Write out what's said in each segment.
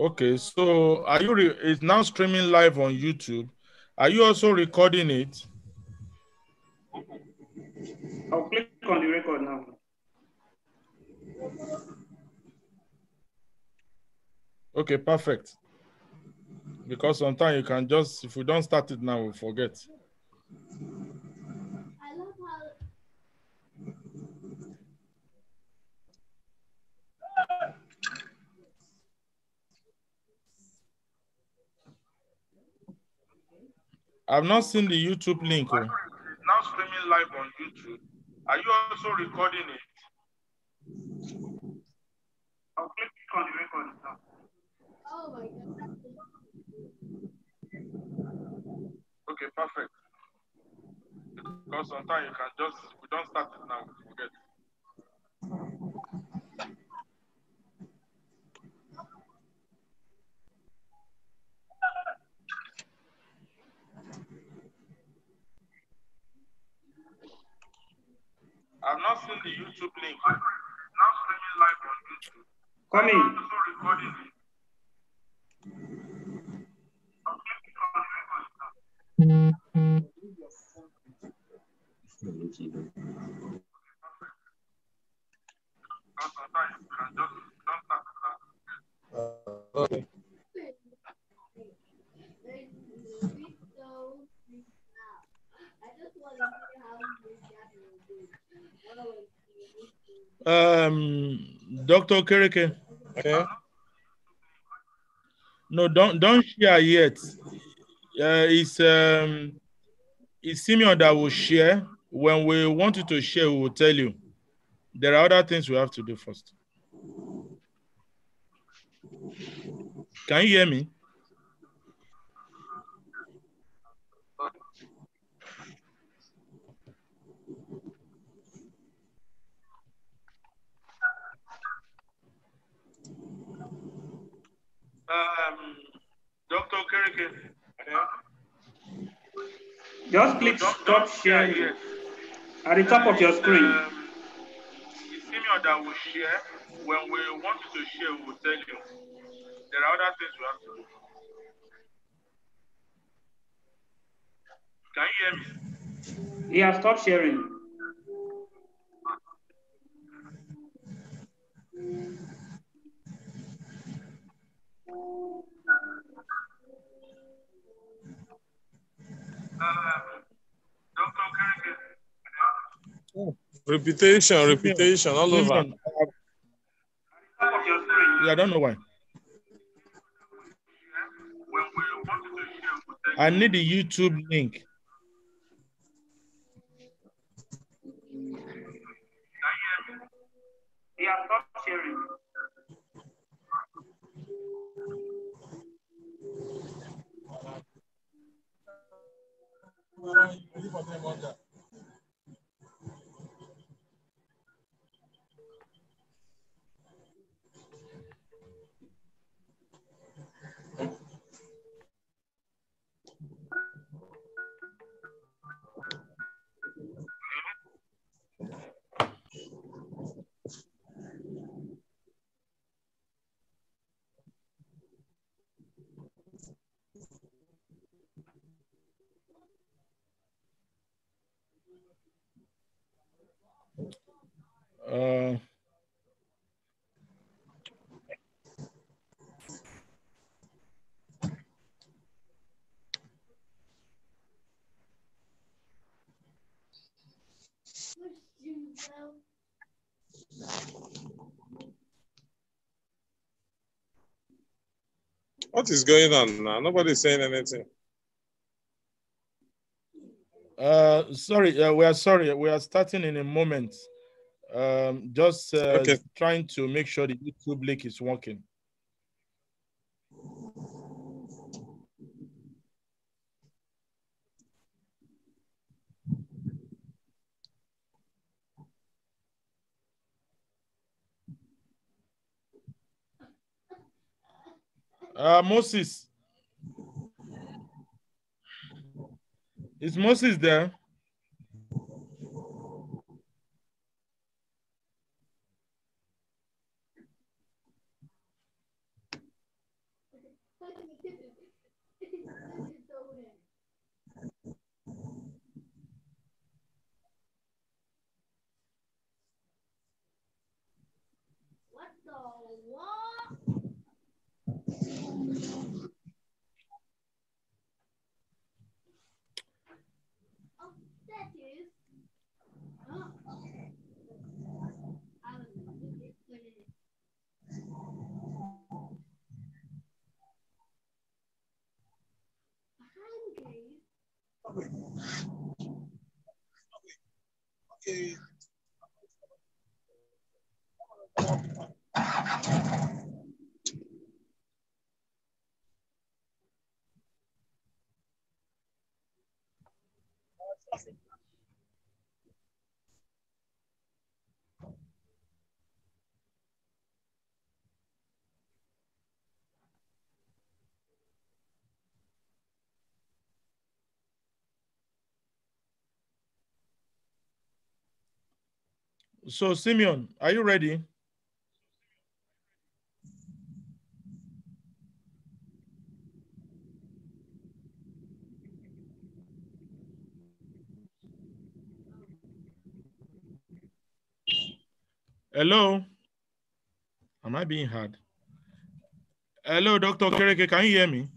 Okay, so are you? Re- it's now streaming live on YouTube. Are you also recording it? I'll click on the record now. Okay, perfect. Because sometimes you can just, if we don't start it now, we forget. I've not seen the YouTube link. oh. It's now streaming live on YouTube. Are you also recording it? I'll click on the record now. Oh my god. Okay, perfect. Because sometimes you can just, we don't start it now, I've not seen the YouTube link. It's now streaming live on YouTube. Coming. I'm also recording it. I'll click on the record now. Because sometimes you can just, if you don't start it now, Okay. I just want to see how this happened. Um, Dr. Kereke. Okay. No, don't don't share yet. Uh, it's um, it's Simeon that will share. When we want you to share, we will tell you. There are other things we have to do first. Can you hear me? Um, Just click stop sharing at the top of your screen. Um, it's Simeon that will share. When we want to share, we will tell you. There are other things we have to do. Can you hear me? He has stopped sharing. Um, Dr. Kereke. Reputation, reputation all over. Simeon, Top of your yeah, I don't know why. When we want you to share, we tell you. I need the YouTube link. He has Uh, What is going on now? Nobody's saying anything. uh, sorry, uh, we are sorry. We are starting in a moment. Um, just uh, Okay. trying to make sure the YouTube link is working. Uh, Moses. Is Moses there? Okay. So, Simeon, are you ready? Hello? Am I being heard? Hello, Dr. Kereke, can you hear me?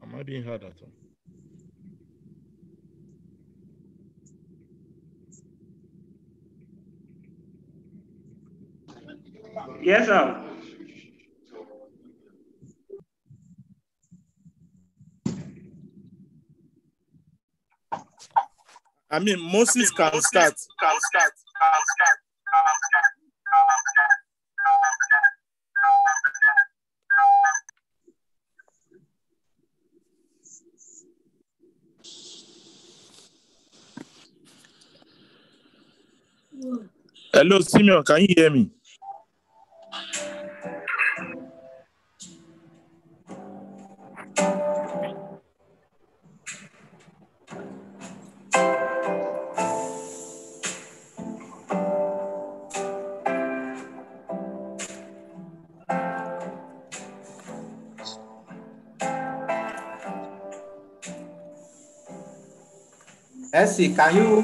Am I being heard at all? Yes, sir. I mean, Moses can start. Hello, Simeon, can you hear me? Essie, can you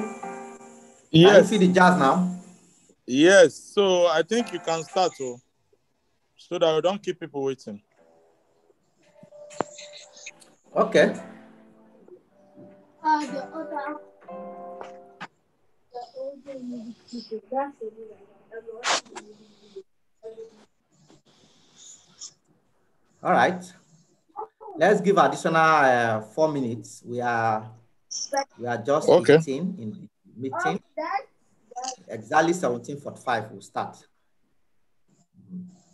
can you Yes, see the jazz now? yes. So I think you can start, so, so that we don't keep people waiting. Okay. Uh, the other. The older movie the one. All right. Let's give additional uh, four minutes. We are we are just Okay. 18 in meeting. Exactly 1745 will start.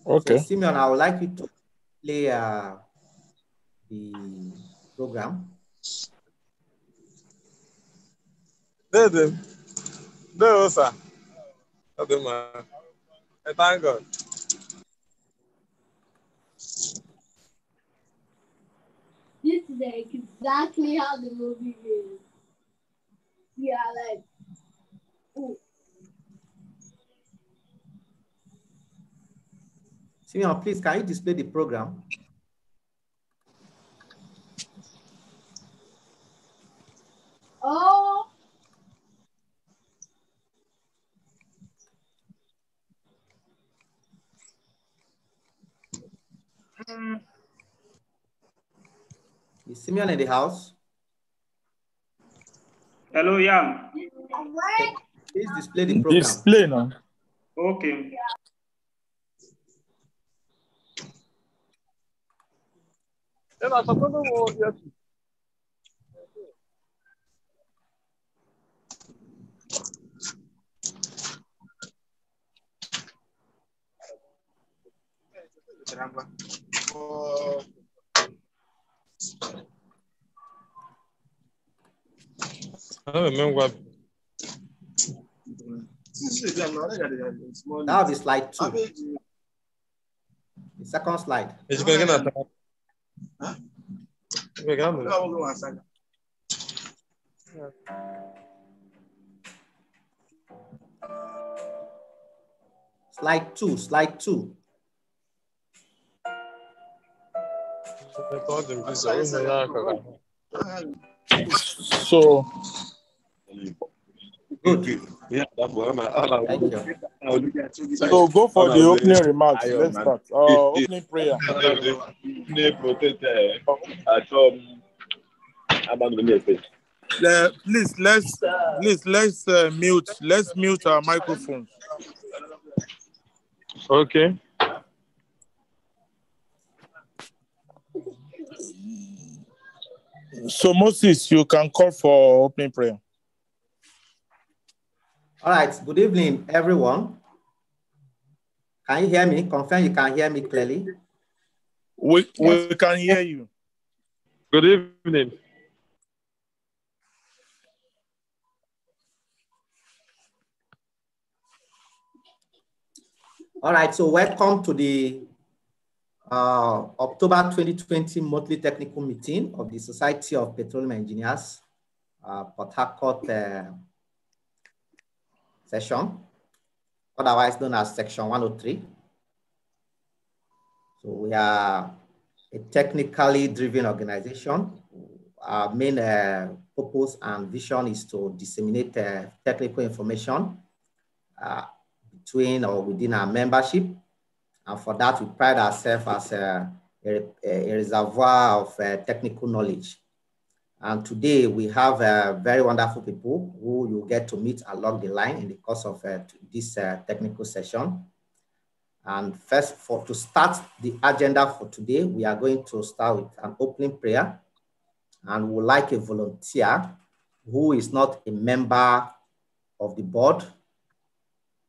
Okay. So Simeon, I would like you to play uh, the program. There, there. There, sir. Okay, thank God. This is exactly how the movie is. Yeah, like. ooh. Simeon, please, can you display the program? Oh, mm. Is Simeon in the house? Hello, yeah. what? Please display the program. Display now. Okay. Then I suppose no more. Yes. I don't remember. That will be slide two. The second slide. Is it going to get a Slide two, slide two. So Good. Yeah, that's what I'm Thank you. so go for the opening remarks. Let's start. Uh, opening prayer. Uh, please let's please let's uh, mute let's mute our microphones. Okay. So Moses, you can call for opening prayer. All right. Good evening, everyone. Can you hear me? Confirm you can hear me clearly. We we can hear you. Good evening. All right. So welcome to the uh, October 2020 monthly technical meeting of the Society of Petroleum Engineers, uh, Port Harcourt uh, session, otherwise known as Section 103. So we are a technically driven organization. Our main uh, purpose and vision is to disseminate uh, technical information uh, between or within our membership. And for that, we pride ourselves as a, a, a reservoir of uh, technical knowledge. And today we have uh, very wonderful people who you get to meet along the line in the course of uh, this uh, technical session. And first, for to start the agenda for today, we are going to start with an opening prayer. And we would like a volunteer who is not a member of the board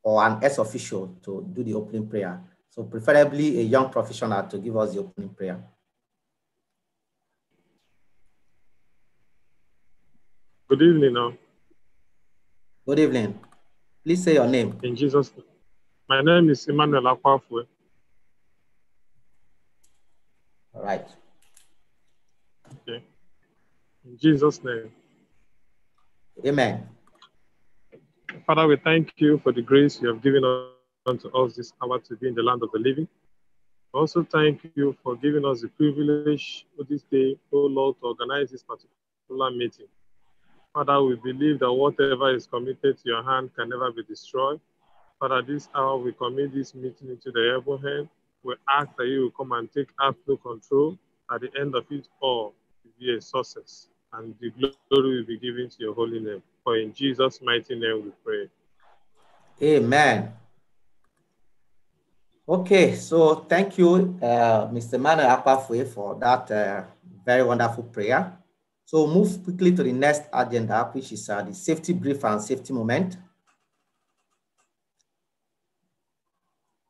or an ex official to do the opening prayer. So preferably a young professional to give us the opening prayer. Good evening now. Good evening. Please say your name. In Jesus' name. My name is Emmanuel Akwafwe. All right. Okay. In Jesus' name. Amen. Father, we thank you for the grace you have given unto us this hour to be in the land of the living. Also, thank you for giving us the privilege of this day, oh Lord, to organize this particular meeting. Father, we believe that whatever is committed to your hand can never be destroyed. Father, this hour we commit this meeting into the able hand. We ask that you will come and take absolute control. At the end of it all, will be a success, and the glory will be given to your holy name. For in Jesus' mighty name we pray. Amen. Okay, so thank you, uh, Mr. Manuel Akpafwe, for that uh, very wonderful prayer. So move quickly to the next agenda, which is uh, the safety brief and safety moment.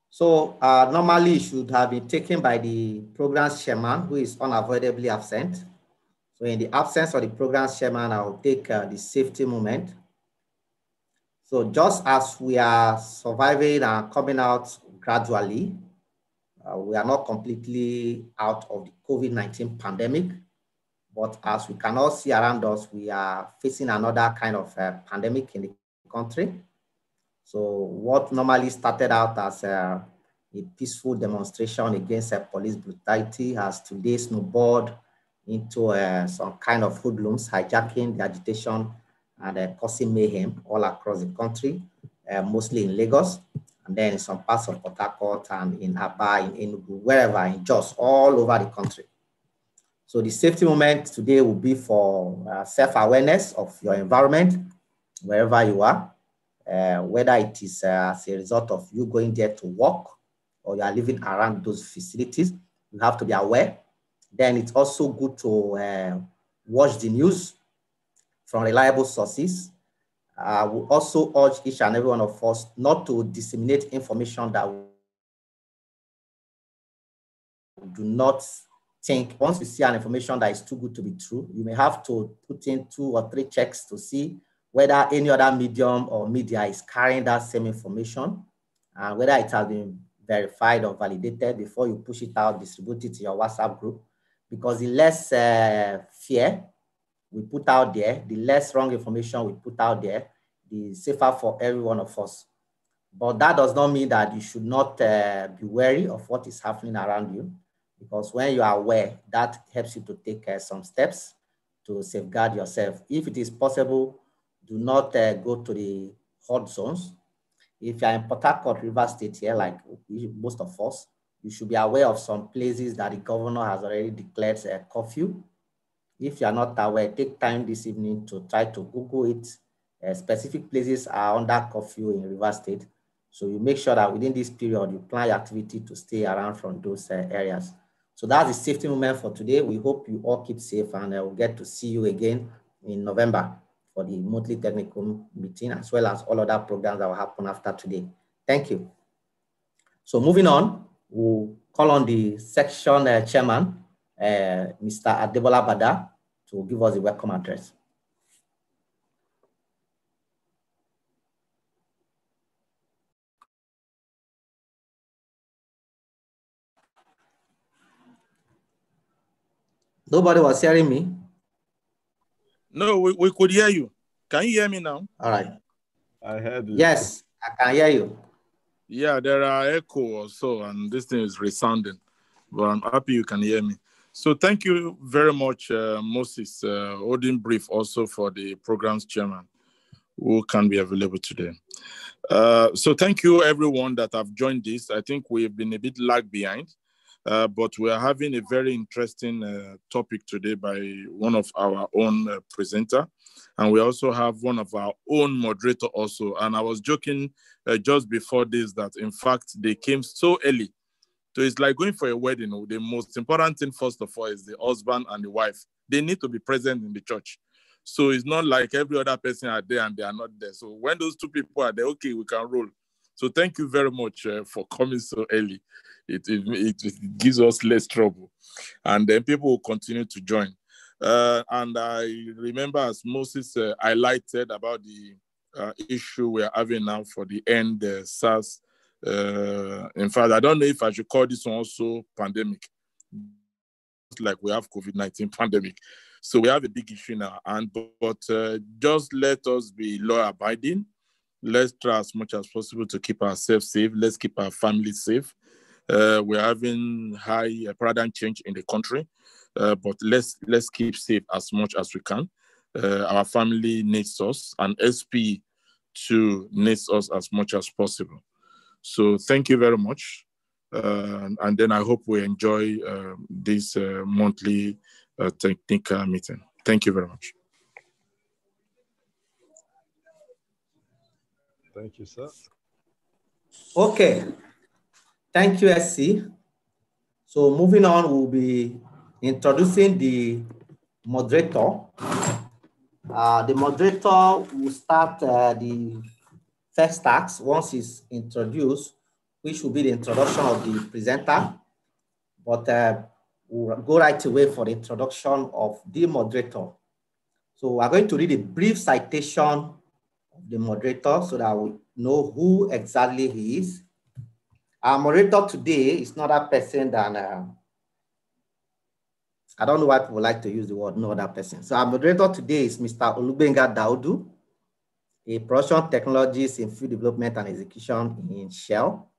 So uh, normally it should have been taken by the program chairman, who is unavoidably absent. So in the absence of the program chairman, I will take uh, the safety moment. So just as we are surviving and coming out gradually, uh, we are not completely out of the COVID-19 pandemic, but as we can all see around us, we are facing another kind of uh, pandemic in the country. So what normally started out as a, a peaceful demonstration against uh, police brutality has today snowballed into uh, some kind of hoodlums hijacking the agitation and uh, causing mayhem all across the country, uh, mostly in Lagos, and then in some parts of Port Harcourt and in Aba, in Enugu, wherever, in Jos, all over the country. So the safety moment today will be for uh, self-awareness of your environment, wherever you are, uh, whether it is uh, as a result of you going there to work or you are living around those facilities, you have to be aware. Then it's also good to uh, watch the news from reliable sources. I will also urge each and every one of us not to disseminate information that we do not think once you see an information that is too good to be true, you may have to put in two or three checks to see whether any other medium or media is carrying that same information and whether it has been verified or validated before you push it out, distribute it to your WhatsApp group. Because the less uh, fear we put out there, the less wrong information we put out there, the safer for every one of us. But that does not mean that you should not uh, be wary of what is happening around you, because when you are aware, that helps you to take uh, some steps to safeguard yourself. If it is possible, do not uh, go to the hot zones. If you're in Port River State here, like most of us, you should be aware of some places that the governor has already declared a curfew. If you are not aware, take time this evening to try to Google it. Uh, specific places are under curfew in River State. So you make sure that within this period, you plan your activity to stay around from those uh, areas. So that's the safety moment for today. We hope you all keep safe and uh, we'll get to see you again in November for the monthly technical meeting, as well as all other programs that will happen after today. Thank you. So moving on, we'll call on the section uh, chairman, uh, Mr. Adebola Bada, to give us a welcome address. Nobody was hearing me. No, we, we could hear you. Can you hear me now? All right. I heard you. Yes, I can hear you. Yeah, there are echo or so, and this thing is resounding. But I'm happy you can hear me. So thank you very much, uh, Moses uh, Odin Brief, also for the program's chairman, who can be available today. Uh, so thank you everyone that have joined this. I think we've been a bit lag behind. Uh, but we are having a very interesting uh, topic today by one of our own uh, presenter. And we also have one of our own moderator also. And I was joking uh, just before this that in fact, they came so early. So it's like going for a wedding. The most important thing, first of all, is the husband and the wife. They need to be present in the church. So it's not like every other person are there and they are not there. So when those two people are there, okay, we can roll. So thank you very much uh, for coming so early it, it, it, gives us less trouble. And then people will continue to join. Uh, and I remember as Moses uh, highlighted about the uh, issue we're having now for the end uh, SARS. Uh, in fact, I don't know if I should call this one also pandemic, like we have COVID-19 pandemic. So we have a big issue now. And but uh, just let us be law abiding. Let's try as much as possible to keep ourselves safe. Let's keep our families safe. Uh, we're having high uh, paradigm change in the country, uh, but let's let's keep safe as much as we can. Uh, our family needs us, and SPE to needs us as much as possible. So thank you very much, uh, and then I hope we enjoy um, this uh, monthly technical meeting. Thank you very much. Thank you, sir. Okay. Thank you, SC. So moving on, we'll be introducing the moderator. Uh, the moderator will start uh, the first task once he's introduced, which will be the introduction of the presenter. But uh, we'll go right away for the introduction of the moderator. So we're going to read a brief citation the moderator so that we know who exactly he is our moderator today is not a person than, uh, I don't know why people like to use the word no other person. So our moderator today is Mr. Olubenga Daudu, a production technologist in field development and execution in Shell.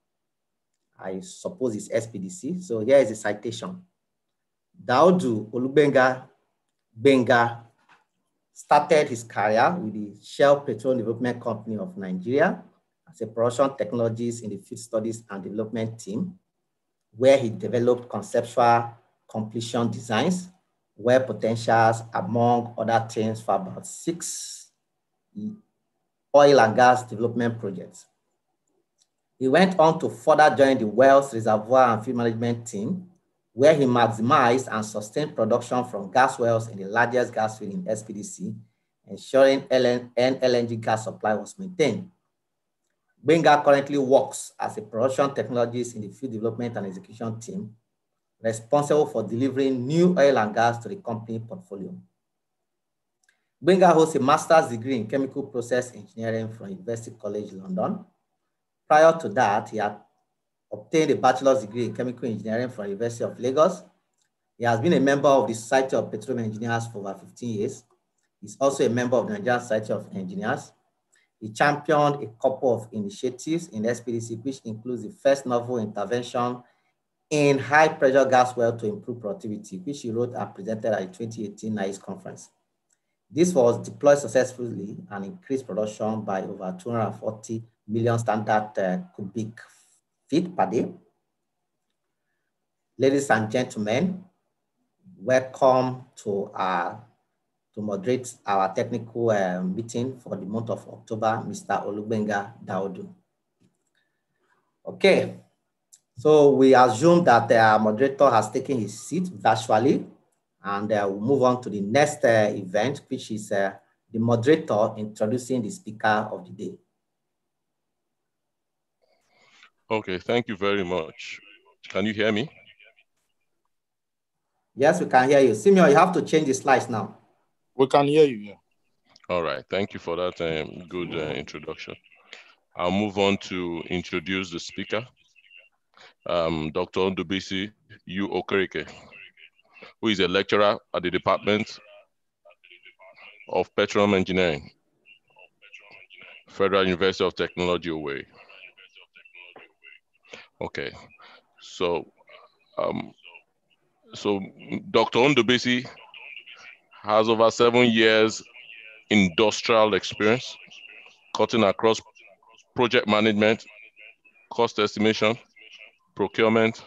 I suppose it's SPDC. So here is a citation. Daudu Olubenga Benga started his career with the Shell Petroleum Development Company of Nigeria as a production technologist in the field studies and development team, where he developed conceptual completion designs, well potentials, among other things, for about six oil and gas development projects. He went on to further join the wells reservoir and field management team, where he maximized and sustained production from gas wells in the largest gas field in SPDC, ensuring LN LNG gas supply was maintained. Benga currently works as a production technologist in the field development and execution team, responsible for delivering new oil and gas to the company portfolio. Benga holds a master's degree in chemical process engineering from University College London. Prior to that, he had obtained a bachelor's degree in chemical engineering from University of Lagos. He has been a member of the Society of Petroleum Engineers for over 15 years. He's also a member of the Nigerian Society of Engineers He championed a couple of initiatives in SPDC, which includes the first novel intervention in high pressure gas well to improve productivity, which he wrote and presented at the 2018 NICE conference. This was deployed successfully and increased production by over 240 million standard uh, cubic per day. Ladies and gentlemen, welcome to our to moderate our technical uh, meeting for the month of October, Mr. Olubenga Daudu. Okay, so we assume that the moderator has taken his seat virtually and uh, we'll move on to the next uh, event, which is uh, the moderator introducing the speaker of the day. Okay, thank you very much. Can you hear me? Yes, we can hear you. Simeon, you have to change the slides now. We can hear you. Yeah. All right, thank you for that um, good uh, introduction. I'll move on to introduce the speaker, um, Dr. Ndubisi U. Okereke, who is a lecturer at the Department of Petroleum Engineering, Federal University of Technology, Owerri. Okay, so um, so Dr. Ndubisi has over seven years industrial experience, cutting across project management, cost estimation, procurement,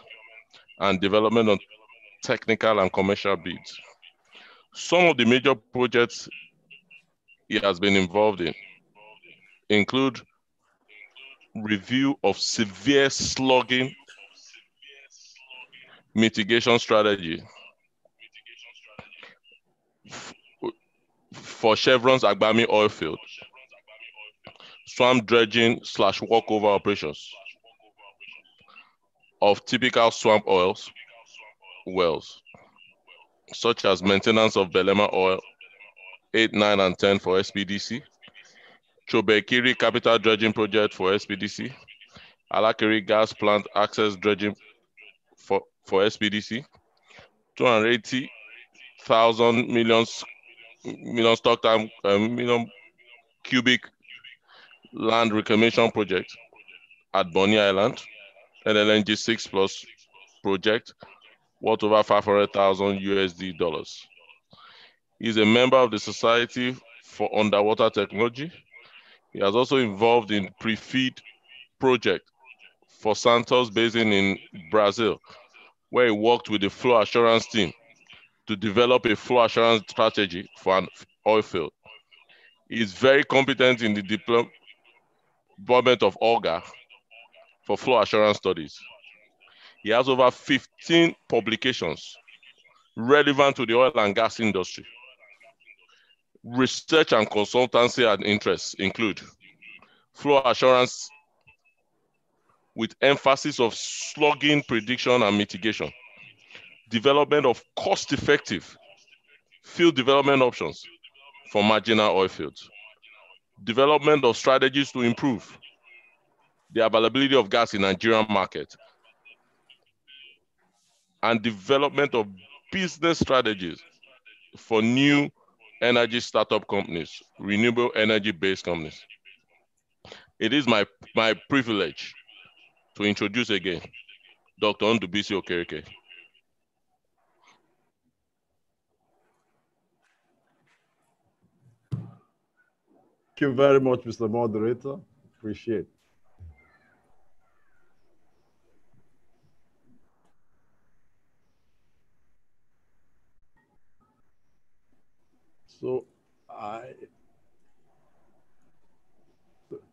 and development of technical and commercial bids. Some of the major projects he has been involved in include review of severe slugging mitigation strategy. For Chevron's Agbami oil field, swamp dredging slash walkover operations of typical swamp oils wells, such as maintenance of Belema oil 8, 9, and 10 for SPDC, Chobekiri capital dredging project for SPDC, Alakiri gas plant access dredging for, for SPDC, 280,000 million, million stock time, um, million cubic land reclamation project at Bonny Island, an LNG 6 plus project worth over 500,000 USD dollars. He's a member of the Society for Underwater Technology. He has also involved in pre-feed project for Santos Basin in Brazil, where he worked with the flow assurance team to develop a flow assurance strategy for an oil field. He is very competent in the deployment of OLGA for flow assurance studies. He has over 15 publications relevant to the oil and gas industry. Research and consultancy and interests include flow assurance with emphasis of slugging prediction and mitigation, development of cost-effective field development options for marginal oil fields, development of strategies to improve the availability of gas in Nigerian market, and development of business strategies for new energy startup companies, renewable energy based companies. It is my, my privilege to introduce again Dr. Ndubisi Okereke. Thank you very much, Mr. Moderator. Appreciate. So I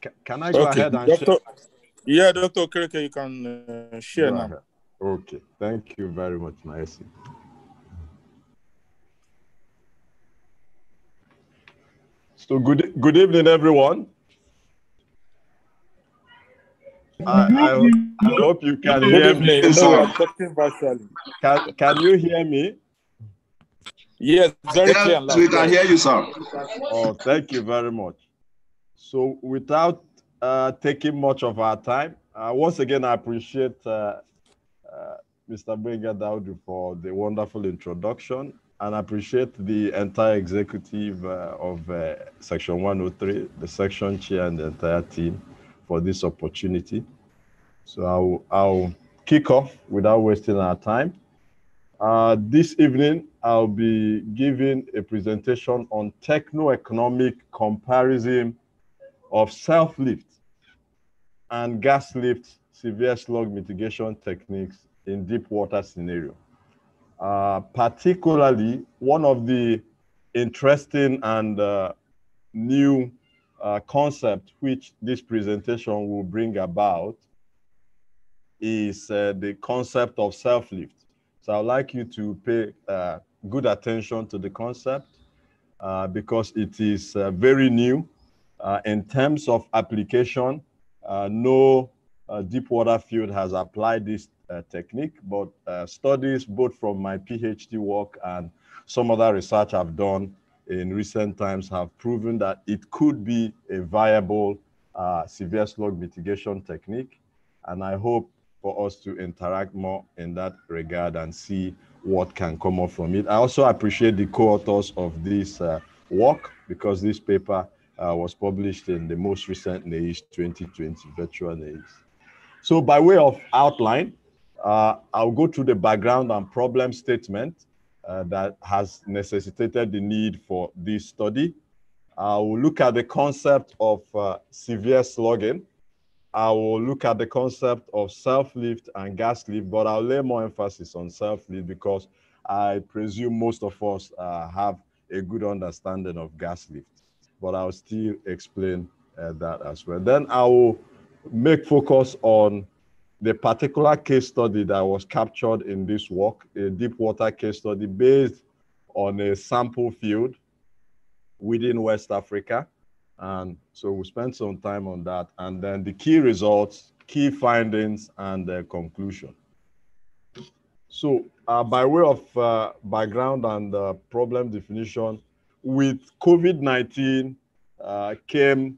ca- can I go Okay, ahead and Doctor. share? Yeah, Dr. Okereke, you can uh, share Go now. ahead. Okay, thank you very much, Maesi. So good good evening, everyone. I, I, I hope you can Good hear me. No, I'm talking virtually. Can, can you hear me? Yes, very clear Yes, and we can hear you, sir. Oh, thank you very much. So, without uh, taking much of our time, uh, once again, I appreciate uh, uh, Mr. Benga Daudu for the wonderful introduction and appreciate the entire executive uh, of uh, Section 103, the section chair, and the entire team for this opportunity. So I'll, I'll kick off without wasting our time. Uh, this evening, I'll be giving a presentation on techno-economic comparison of self-lift and gas lift severe slug mitigation techniques in deep water scenario. Uh, particularly, one of the interesting and uh, new uh, concept which this presentation will bring about is uh, the concept of self-lift. So I'd like you to pay uh, good attention to the concept uh, because it is uh, very new uh, in terms of application. Uh, no deep water field has applied this technique, but studies both from my PhD work and some other research I've done in recent times have proven that it could be a viable severe slug mitigation technique. And I hope for us to interact more in that regard and see what can come up from it. I also appreciate the co-authors of this uh, work because this paper uh, was published in the most recent NAICE 2020 virtual NAICE. So by way of outline, uh, I'll go through the background and problem statement uh, that has necessitated the need for this study. I will look at the concept of uh, severe slugging, I will look at the concept of self-lift and gas lift, but I'll lay more emphasis on self-lift because I presume most of us uh, have a good understanding of gas lift, but I'll still explain uh, that as well. Then I will make focus on the particular case study that was captured in this work, a deep water case study based on a sample field within West Africa. And so we spent some time on that. And then the key results, key findings, and the conclusion. So uh, by way of uh, background and uh, problem definition, with COVID-19 uh, came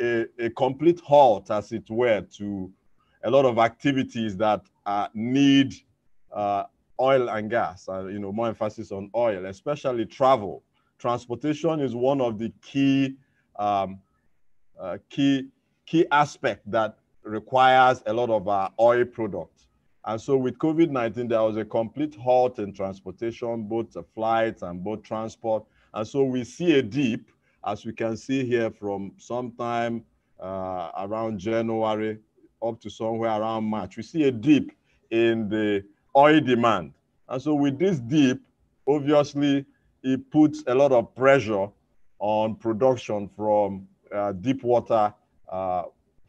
a, a, complete halt, as it were, to a lot of activities that uh, need uh, oil and gas, you know, more emphasis on oil, especially travel. Transportation is one of the key um, uh, key key aspect that requires a lot of our oil products. And so with COVID-19, there was a complete halt in transportation, both flights and both transport. And so we see a dip, as we can see here from sometime uh, around January up to somewhere around March. We see a dip in the oil demand. And so with this dip, obviously, it puts a lot of pressure on production from uh, deep water uh,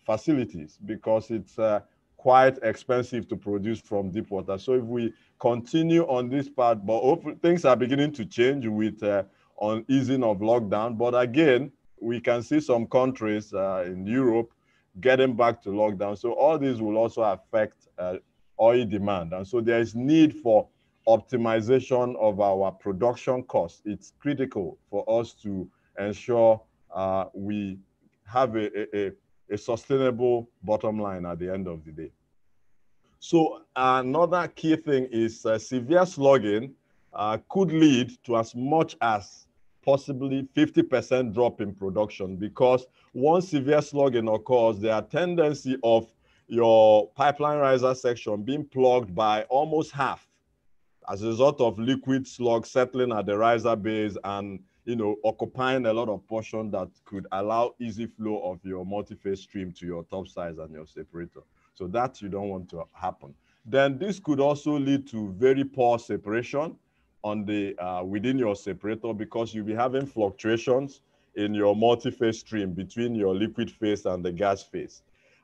facilities because it's uh, quite expensive to produce from deep water. So if we continue on this path, but things are beginning to change with uh, on easing of lockdown. But again, we can see some countries uh, in Europe getting back to lockdown. So all these will also affect uh, oil demand. And so there is need for optimization of our production costs. It's critical for us to ensure uh, we have a, a, a, sustainable bottom line at the end of the day. So another key thing is uh, severe slugging uh, could lead to as much as possibly 50% drop in production because once severe slugging occurs, there are tendency of your pipeline riser section being plugged by almost half as a result of liquid slug settling at the riser base and you know, occupying a lot of portion that could allow easy flow of your multi-phase stream to your topsides and your separator. So that you don't want to happen. Then this could also lead to very poor separation on the uh, within your separator because you'll be having fluctuations in your multi-phase stream between your liquid phase and the gas phase.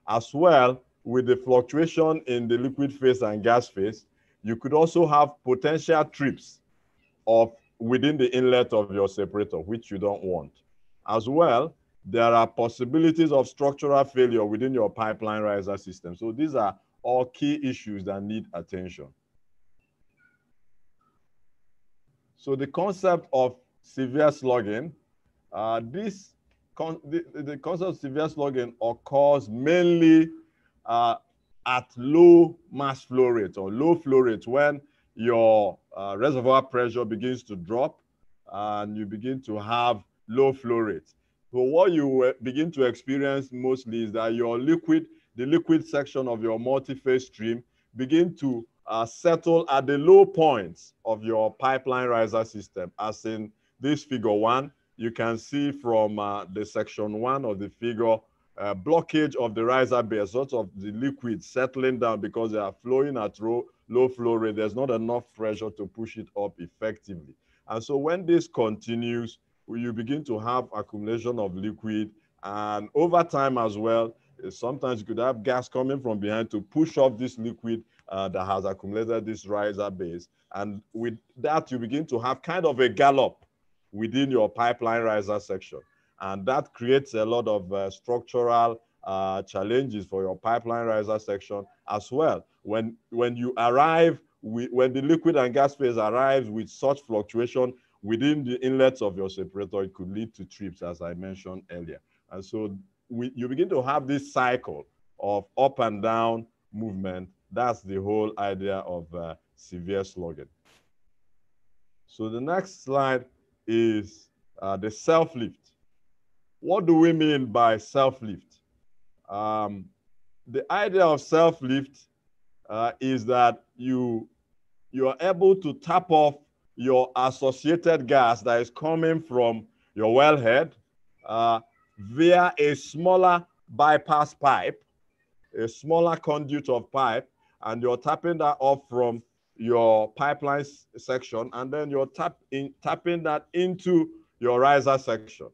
As well, with the fluctuation in the liquid phase and gas phase, you could also have potential trips of within the inlet of your separator, which you don't want. As well, there are possibilities of structural failure within your pipeline riser system. So these are all key issues that need attention. So the concept of severe slugging, uh, this con the, the, concept of severe slugging occurs mainly uh, at low mass flow rate or low flow rate when your uh, reservoir pressure begins to drop and you begin to have low flow rates. So what you uh, begin to experience mostly is that your liquid, the liquid section of your multi-phase stream begin to uh, settle at the low points of your pipeline riser system. As in this figure one, you can see from uh, the section one of the figure, uh, blockage of the riser base, sort of the liquid settling down because they are flowing at low, low flow rate. There's not enough pressure to push it up effectively. And so when this continues, you begin to have accumulation of liquid and over time as well, sometimes you could have gas coming from behind to push off this liquid uh, that has accumulated this riser base. And with that, you begin to have kind of a gallop within your pipeline riser section. And that creates a lot of uh, structural uh, challenges for your pipeline riser section as well. When, when you arrive, with, when the liquid and gas phase arrives with such fluctuation within the inlets of your separator, it could lead to trips, as I mentioned earlier. And so we, you begin to have this cycle of up and down movement. That's the whole idea of uh, severe slugging. So the next slide is uh, the self-lift. What do we mean by self-lift? Um, the idea of self-lift uh, is that you, you are able to tap off your associated gas that is coming from your wellhead uh, via a smaller bypass pipe, a smaller conduit of pipe, and you're tapping that off from your pipeline section, and then you're tap in, tapping that into your riser section.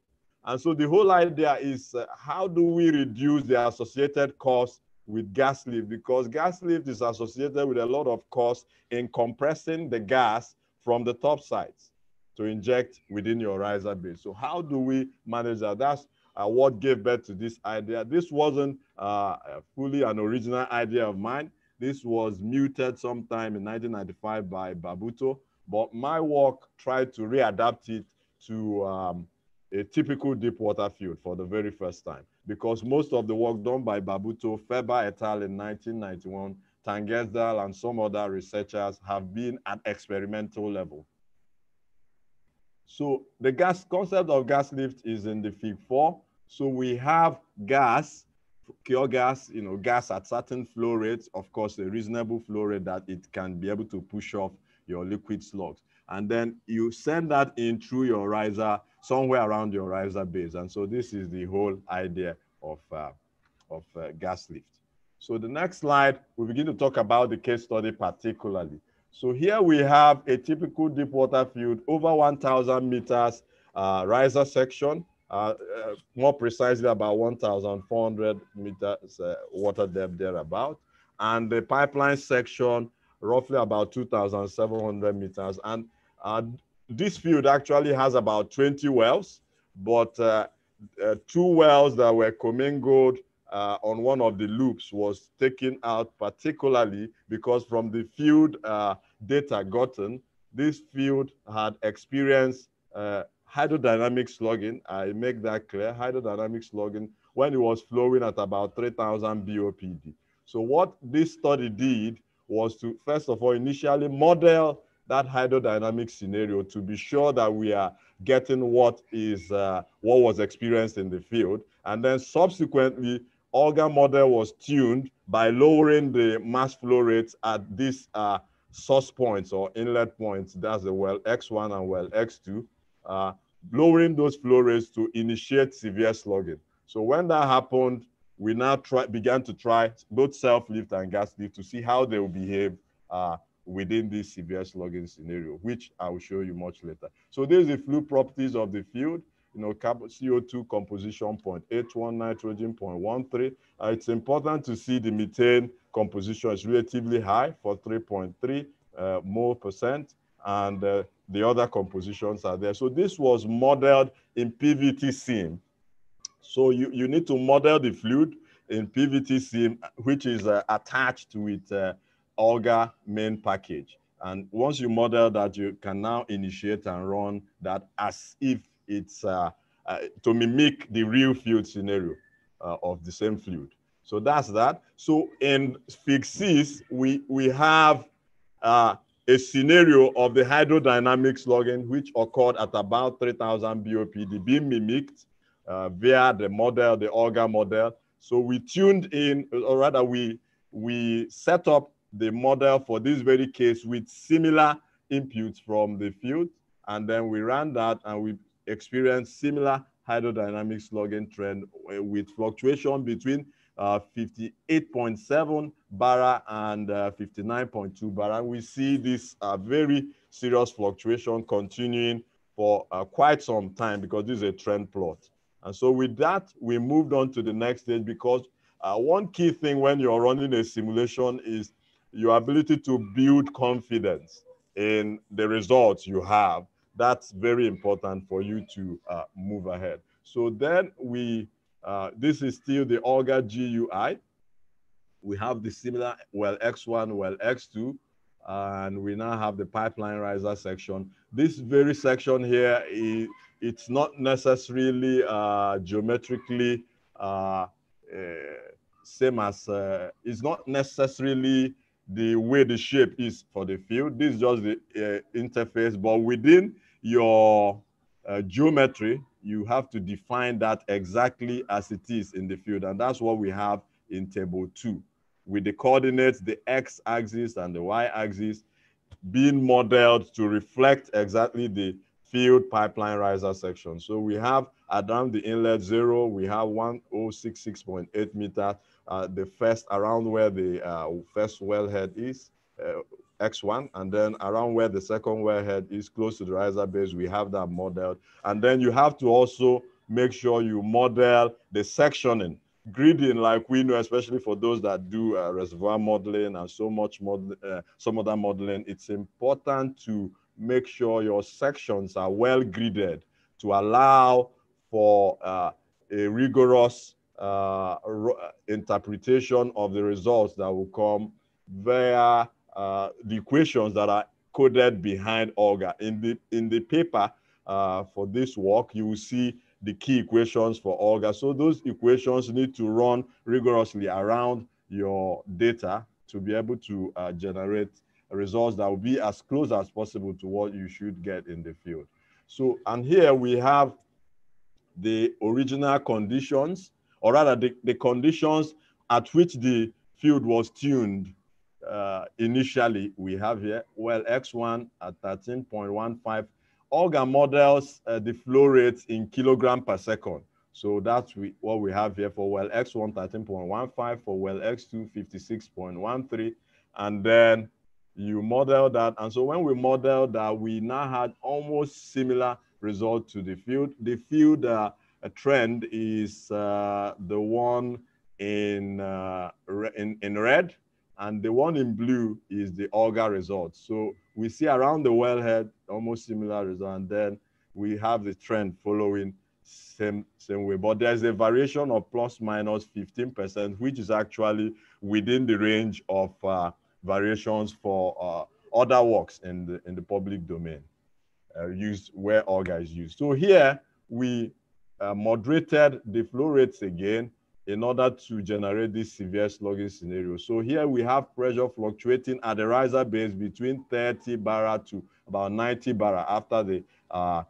And so the whole idea is uh, how do we reduce the associated cost with gas lift? Because gas lift is associated with a lot of cost in compressing the gas from the top sides to inject within your riser base. So how do we manage that? That's uh, what gave birth to this idea. This wasn't uh, fully an original idea of mine. This was muted sometime in 1995 by Babuto, but my work tried to readapt it to um, a typical deep water field for the very first time because most of the work done by Babuto, Fabre et al. in 1991, Tengesdal and some other researchers have been at experimental level. So the gas concept of gas lift is in the fig four. So we have gas, pure gas, you know, gas at certain flow rates, of course, a reasonable flow rate that it can be able to push off your liquid slugs. And then you send that in through your riser, somewhere around your riser base. And so this is the whole idea of, uh, of uh, gas lift. So the next slide, we begin to talk about the case study particularly. So here we have a typical deep water field, over 1,000 meters uh, riser section, uh, uh, more precisely about 1,400 meters uh, water depth thereabout. And the pipeline section, roughly about 2,700 meters. And uh, this field actually has about 20 wells, but uh, two wells that were commingled uh, on one of the loops was taken out particularly because from the field uh, data gotten, this field had experienced uh, hydrodynamic slugging. I make that clear, hydrodynamic slugging when it was flowing at about 3,000 BOPD. So what this study did was to, first of all, initially model that hydrodynamic scenario to be sure that we are getting what is uh, what was experienced in the field. And then subsequently, Olga model was tuned by lowering the mass flow rates at these uh, source points or inlet points. That's the well X1 and well X2, uh, lowering those flow rates to initiate severe slugging. So when that happened, we now try, began to try both self-lift and gas lift to see how they will behave uh, within this severe slugging scenario, which I will show you much later. So there's the fluid properties of the field you know, CO2 composition point, H1 nitrogen point one three. Uh, it's important to see the methane composition is relatively high for 3.3 uh, more percent, and uh, the other compositions are there. So this was modeled in PVT-SIM. So you, you need to model the fluid in PVT-SIM, which is uh, attached with Olga main package. And once you model that, you can now initiate and run that as if it's uh, uh, to mimic the real field scenario uh, of the same fluid. So that's that. So in 6, we, we have uh, a scenario of the hydrodynamic slugging, which occurred at about 3000 BOPD, being mimicked uh, via the model, the OLGA model. So we tuned in, or rather we, we set up the model for this very case with similar inputs from the field. And then we ran that and we experienced similar hydrodynamic slugging trend uh, with fluctuation between uh, 58.7 bara and uh, 59.2 bara. We see this uh, very serious fluctuation continuing for uh, quite some time because this is a trend plot. And so with that, we moved on to the next stage because one key thing when you're running a simulation is your ability to build confidence in the results you have. That's very important for you to uh, move ahead. So then we uh, this is still the OLGA GUI. We have the similar well X1, well X2, and we now have the pipeline riser section. This very section here, is, it's not necessarily uh, geometrically uh, uh same as, uh, it's not necessarily the way the shape is for the field. This is just the uh, interface, but within your geometry, you have to define that exactly as it is in the field. And that's what we have in table two with the coordinates, the x-axis and the y-axis being modeled to reflect exactly the field pipeline riser section. So we have around the inlet zero, we have 1066.8 meters, uh, the first around where the uh, first wellhead is, uh, X1, and then around where the second wellhead is close to the riser base, we have that modeled. And then you have to also make sure you model the sectioning. Gridding, like we know, especially for those that do uh, reservoir modeling and so much model, uh, some other modeling, it's important to make sure your sections are well gridded to allow for a rigorous uh, interpretation of the results that will come via uh, the equations that are coded behind OLGA. In the, in the paper uh, for this work, you will see the key equations for OLGA. So those equations need to run rigorously around your data to be able to uh, generate results that will be as close as possible to what you should get in the field. So, and here we have the original conditions, or rather the, the conditions at which the field was tuned uh, initially we have here, well, X1 at 13.15. OLGA models uh, the flow rates in kilogram per second. So that's we, what we have here for well X1 13.15, for well X2 56.13. And then you model that. And so when we model that, we now had almost similar result to the field. The field uh, trend is uh, the one in, uh, in, in red and the one in blue is the OLGA result. So we see around the wellhead almost similar result, and then we have the trend following same same way. But there's a variation of plus minus 15%, which is actually within the range of uh, variations for uh, other works in the in the public domain uh, used where OLGA is used. So here we uh, moderated the flow rates again in order to generate this severe slugging scenario. So here we have pressure fluctuating at the riser base between 30 bara to about 90 bara after the uh,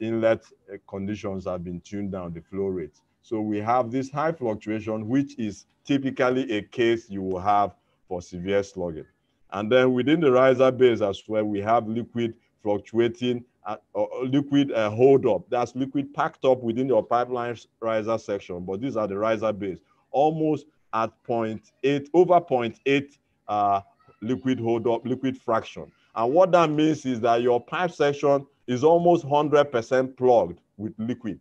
inlet uh, conditions have been tuned down, the flow rate. So we have this high fluctuation, which is typically a case you will have for severe slugging. And then within the riser base as well, we have liquid fluctuating uh, liquid uh, hold up. That's liquid packed up within your pipeline riser section, but these are the riser base, almost at 0.8, over 0.8 uh, liquid hold up, liquid fraction. And what that means is that your pipe section is almost 100% plugged with liquid.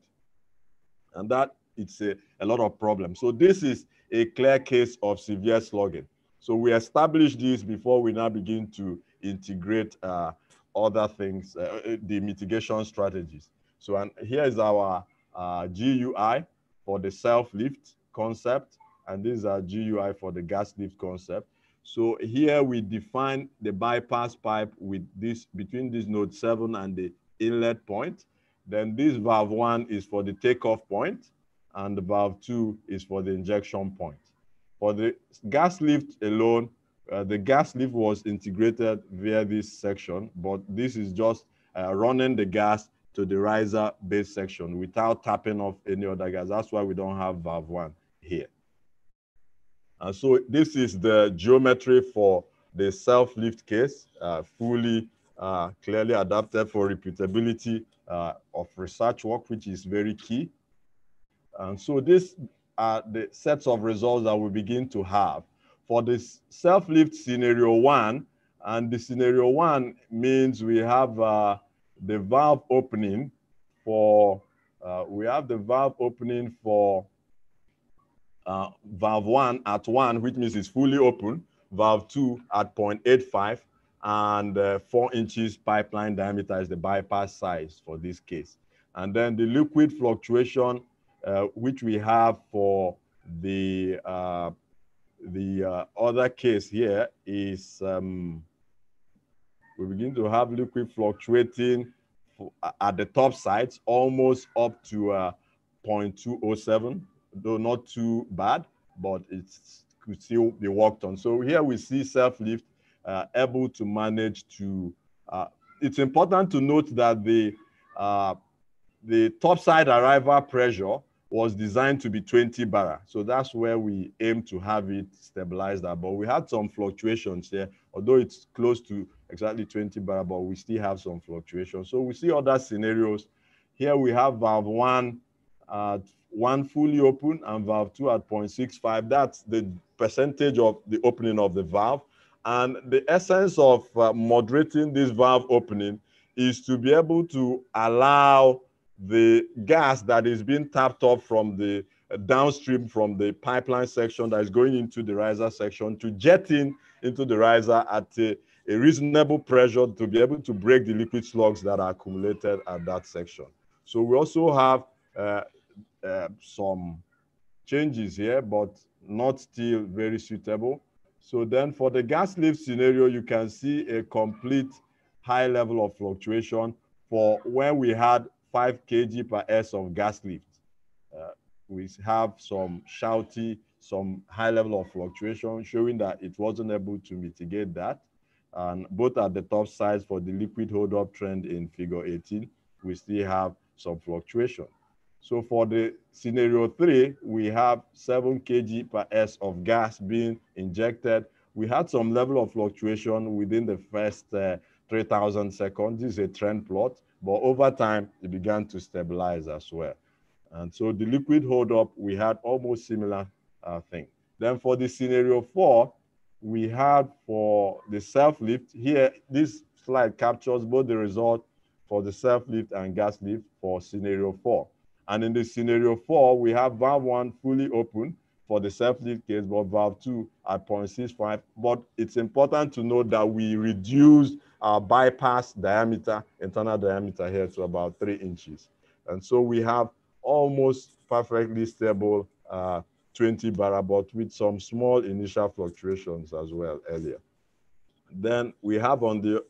And that it's a, a lot of problems. So this is a clear case of severe slugging. So we established this before we now begin to integrate uh, other things, uh, uh, the mitigation strategies. So and here is our uh, GUI for the self-lift concept, and these are GUI for the gas lift concept. So here we define the bypass pipe with this between this node seven and the inlet point. Then this valve one is for the takeoff point, and the valve two is for the injection point. For the gas lift alone, uh, the gas lift was integrated via this section, but this is just uh, running the gas to the riser base section without tapping off any other gas. That's why we don't have valve one here. And so this is the geometry for the self-lift case, uh, fully uh, clearly adapted for repeatability uh, of research work, which is very key. And so these are the sets of results that we begin to have. For this self-lift scenario one, and the scenario one means we have uh, the valve opening for, uh, we have the valve opening for uh, valve one at one, which means it's fully open, valve two at 0.85, and uh, four inches pipeline diameter is the bypass size for this case. And then the liquid fluctuation, uh, which we have for the uh, the uh, other case here is um, we begin to have liquid fluctuating at the top sides almost up to uh, 0.207, though not too bad, but it could still be worked on. So here we see self-lift uh, able to manage to, uh, it's important to note that the, uh, the topside arrival pressure was designed to be 20 bar. So that's where we aim to have it stabilized at. But we had some fluctuations here, although it's close to exactly 20 bar, but we still have some fluctuations. So we see other scenarios. Here we have valve one at one fully open and valve two at 0.65. That's the percentage of the opening of the valve. And the essence of uh, moderating this valve opening is to be able to allow the gas that is being tapped off from the uh, downstream from the pipeline section that is going into the riser section to jet in into the riser at a, a reasonable pressure to be able to break the liquid slugs that are accumulated at that section. So we also have uh, uh, some changes here, but not still very suitable. So then for the gas lift scenario, you can see a complete high level of fluctuation for when we had 5 kg per S of gas lift. Uh, we have some shouty, some high level of fluctuation showing that it wasn't able to mitigate that. And both at the top sides for the liquid hold up trend in figure 18, we still have some fluctuation. So for the scenario three, we have 7 kg per S of gas being injected. We had some level of fluctuation within the first uh, 3,000 seconds. This is a trend plot, but over time, it began to stabilize as well. And so the liquid hold up, we had almost similar uh, thing. Then for the scenario four, we had for the self-lift, here, this slide captures both the result for the self-lift and gas lift for scenario four. And in the scenario four, we have valve one fully open for the self-lift case, but valve two at 0.65. But it's important to note that we reduced our bypass diameter, internal diameter here to about three inches. And so we have almost perfectly stable uh, 20 bar, but with some small initial fluctuations as well earlier. Then we have on the,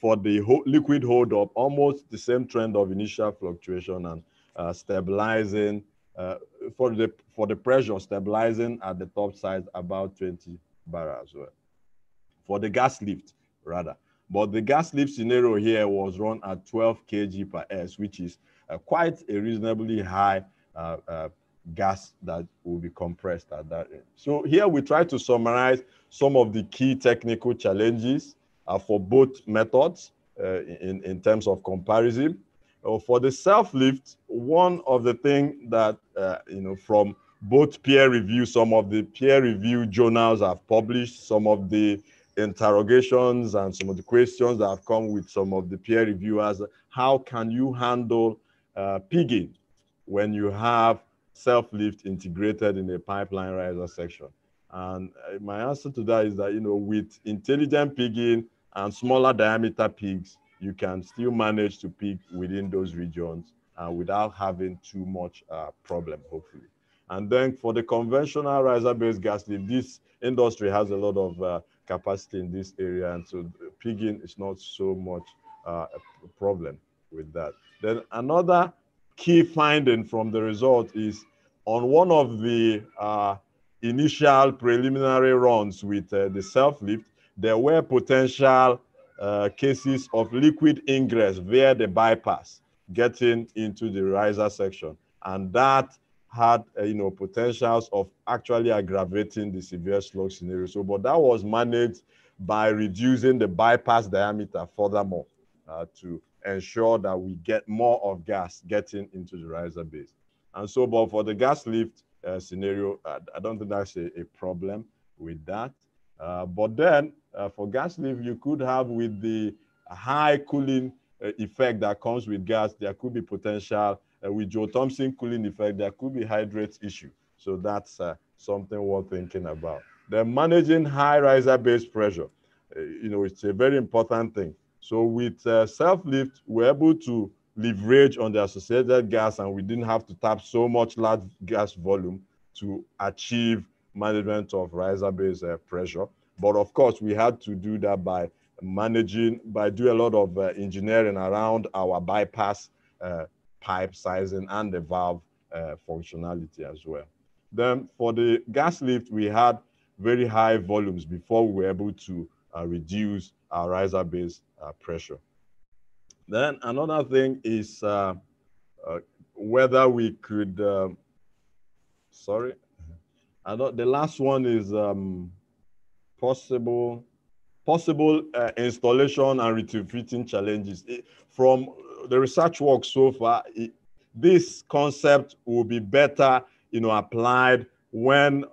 for the liquid holdup, almost the same trend of initial fluctuation and uh, stabilizing uh, for the for the pressure stabilizing at the top side about 20 bar as well for the gas lift rather but the gas lift scenario here was run at 12 kg per s which is uh, quite a reasonably high uh, uh, gas that will be compressed at that end. so here we try to summarize some of the key technical challenges uh, for both methods in, in terms of comparison uh, for the self-lift, one of the things that, uh, you know, from both peer review, some of the peer review journals have published, some of the interrogations and some of the questions that have come with some of the peer reviewers, how can you handle uh, pigging when you have self-lift integrated in a pipeline riser section? And uh, my answer to that is that, you know, with intelligent pigging and smaller diameter pigs, you can still manage to pig within those regions uh, without having too much uh, problem, hopefully. And then for the conventional riser-based gas lift, this industry has a lot of uh, capacity in this area, and so pigging is not so much uh, a problem with that. Then another key finding from the result is on one of the uh, initial preliminary runs with uh, the self-lift, there were potential uh, cases of liquid ingress via the bypass getting into the riser section. And that had, uh, you know, potentials of actually aggravating the severe slug scenario. So, but that was managed by reducing the bypass diameter furthermore uh, to ensure that we get more of gas getting into the riser base. And so, but for the gas lift uh, scenario, I, I don't think that's a, a problem with that. Uh, but then uh, for gas lift, you could have with the high cooling uh, effect that comes with gas, there could be potential uh, with Joule-Thomson cooling effect, there could be hydrate issue. So that's uh, something worth thinking about. Then managing high riser base pressure, you know, it's a very important thing. So with self-lift, we're able to leverage on the associated gas and we didn't have to tap so much large gas volume to achieve management of riser base uh, pressure. But of course, we had to do that by managing, by doing a lot of uh, engineering around our bypass uh, pipe sizing and the valve uh, functionality as well. Then for the gas lift, we had very high volumes before we were able to uh, reduce our riser base uh, pressure. Then another thing is uh, uh, whether we could, uh, sorry, I know the last one is um, possible possible uh, installation and retrofitting challenges. From the research work so far, this concept will be better, you know, applied when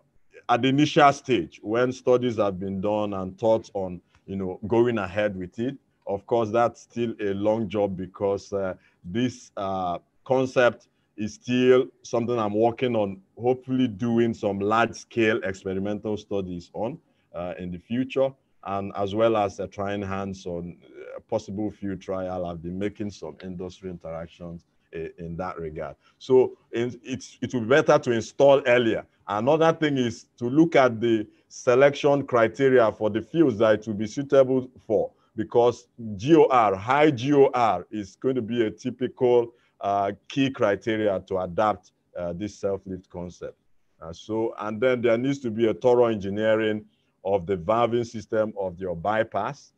at the initial stage, when studies have been done and thoughts on, you know, going ahead with it. Of course, that's still a long job because uh, this uh, concept is still something I'm working on, hopefully doing some large scale experimental studies on uh, in the future, and as well as uh, trying hands on possible field trial. I've been making some industry interactions in, in that regard. So in, it's, it will be better to install earlier. Another thing is to look at the selection criteria for the fields that it will be suitable for because GOR, high GOR, is going to be a typical uh, key criteria to adapt uh, this self-lift concept. Uh, so, and then there needs to be a thorough engineering of the valving system of your bypass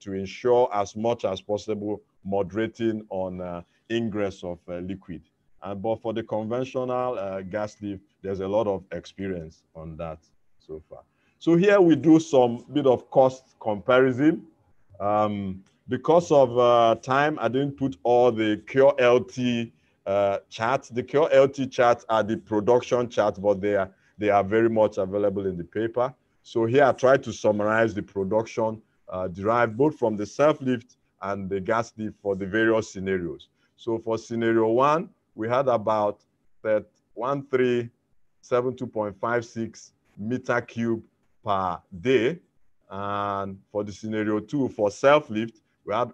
to ensure as much as possible moderating on uh, ingress of uh, liquid. But for the conventional gas lift, there's a lot of experience on that so far. So here we do some bit of cost comparison. Um, because of uh, time, I didn't put all the Cure LT uh, charts. The Cure LT charts are the production charts, but they are they are very much available in the paper. So here I try to summarize the production uh, derived both from the self-lift and the gas lift for the various scenarios. So for scenario one, we had about that 1372.56 meter cube per day and for the scenario two, for self-lift, we had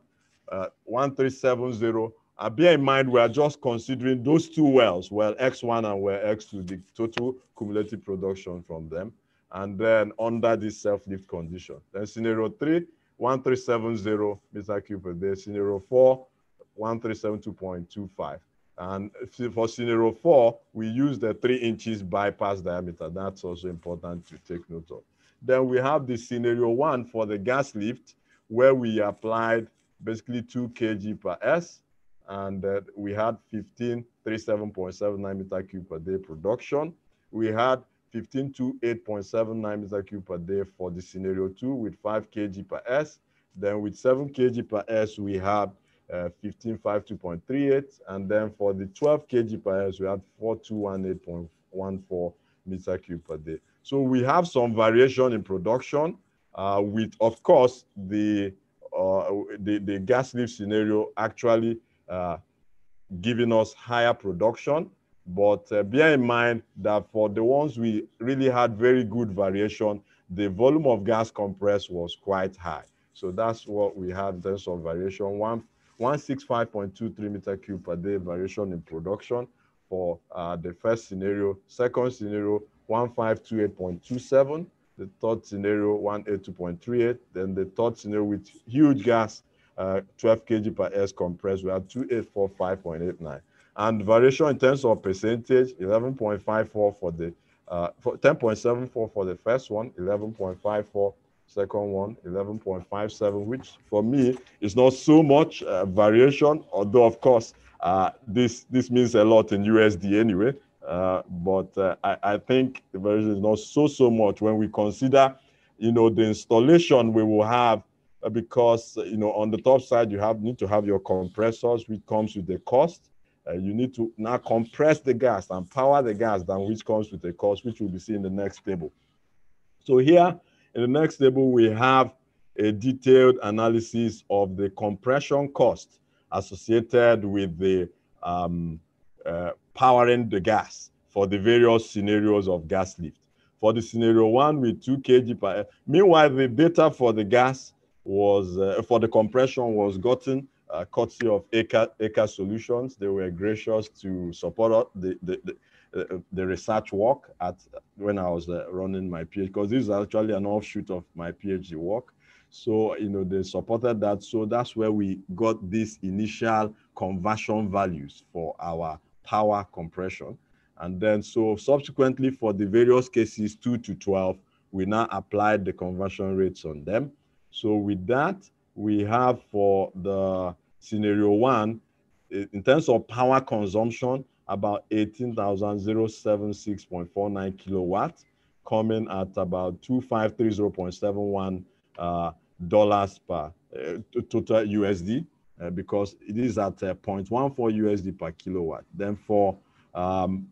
uh, 1370. Uh, bear in mind, we are just considering those two wells, well X1 and well X2, the total cumulative production from them. And then under this self-lift condition. Then scenario three, 1370 meter cube per day. Scenario four, 1372.25. And for scenario four, we use the three inches bypass diameter. That's also important to take note of. Then we have the scenario one for the gas lift, where we applied basically 2 kg per S, and uh, we had 15 37.79 meter cube per day production. We had 15 to 8.79 meter cube per day for the scenario two with 5 kg per S. Then with 7 kg per S, we have uh, 1552.38. And then for the 12 kg per S, we had 4218.14 meter cube per day. So we have some variation in production uh, with, of course, the, uh, the, the gas lift scenario actually uh, giving us higher production. But uh, bear in mind that for the ones we really had very good variation, the volume of gas compressed was quite high. So that's what we had in terms of variation. One, 165.23 meter cube per day variation in production for uh, the first scenario. Second scenario, 1528.27, the third scenario 182.38, then the third scenario with huge gas, uh, 12 kg per S compressed, we had 2845.89. And variation in terms of percentage, 11.54 for the uh, 10.74 for the first one, 11.54 second one, 11.57, which for me is not so much uh, variation, although of course uh, this this means a lot in USD anyway. Uh, but uh, I, I think the variation is not so so much when we consider, you know, the installation we will have uh, because you know on the top side you have need to have your compressors, which comes with the cost. Uh, you need to now compress the gas and power the gas, then which comes with a cost, which will be seen in the next table. So here in the next table, we have a detailed analysis of the compression cost associated with the um, uh, powering the gas for the various scenarios of gas lift. For the scenario one with 2 kg per meanwhile, the data for the gas was, uh, for the compression was gotten uh, courtesy of Eka Solutions. They were gracious to support the, the, the, the research work at when I was uh, running my PhD, because this is actually an offshoot of my PhD work. So, you know, they supported that. So that's where we got these initial conversion values for our power compression. And then, so subsequently for the various cases 2 to 12, we now applied the conversion rates on them. So with that, we have for the scenario one, in terms of power consumption, about 18,076.49 kilowatts, coming at about 2530.71 uh, dollars per uh, total USD, uh, because it is at uh, 0.14 USD per kilowatt. Then for um,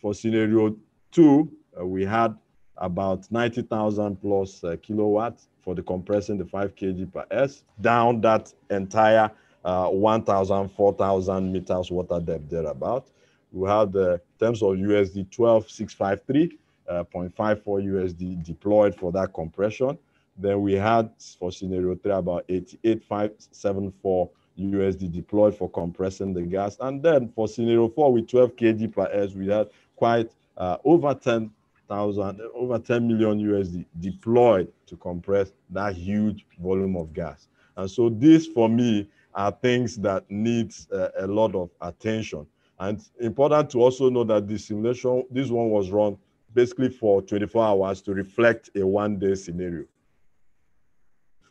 for scenario two, uh, we had about 90,000 plus uh, kilowatts for the compressing the 5 kg per S, down that entire uh, 1,000, 4,000 meters water depth thereabout. We have the terms of USD 12653.54 uh, USD deployed for that compression. Then we had for scenario three about 88,574 USD deployed for compressing the gas. And then for scenario four with 12 kg per S, we had quite uh, over 10,000, over 10 million USD deployed to compress that huge volume of gas. And so this for me are things that needs uh, a lot of attention. And important to also know that the simulation, this one was run basically for 24 hours to reflect a one day scenario.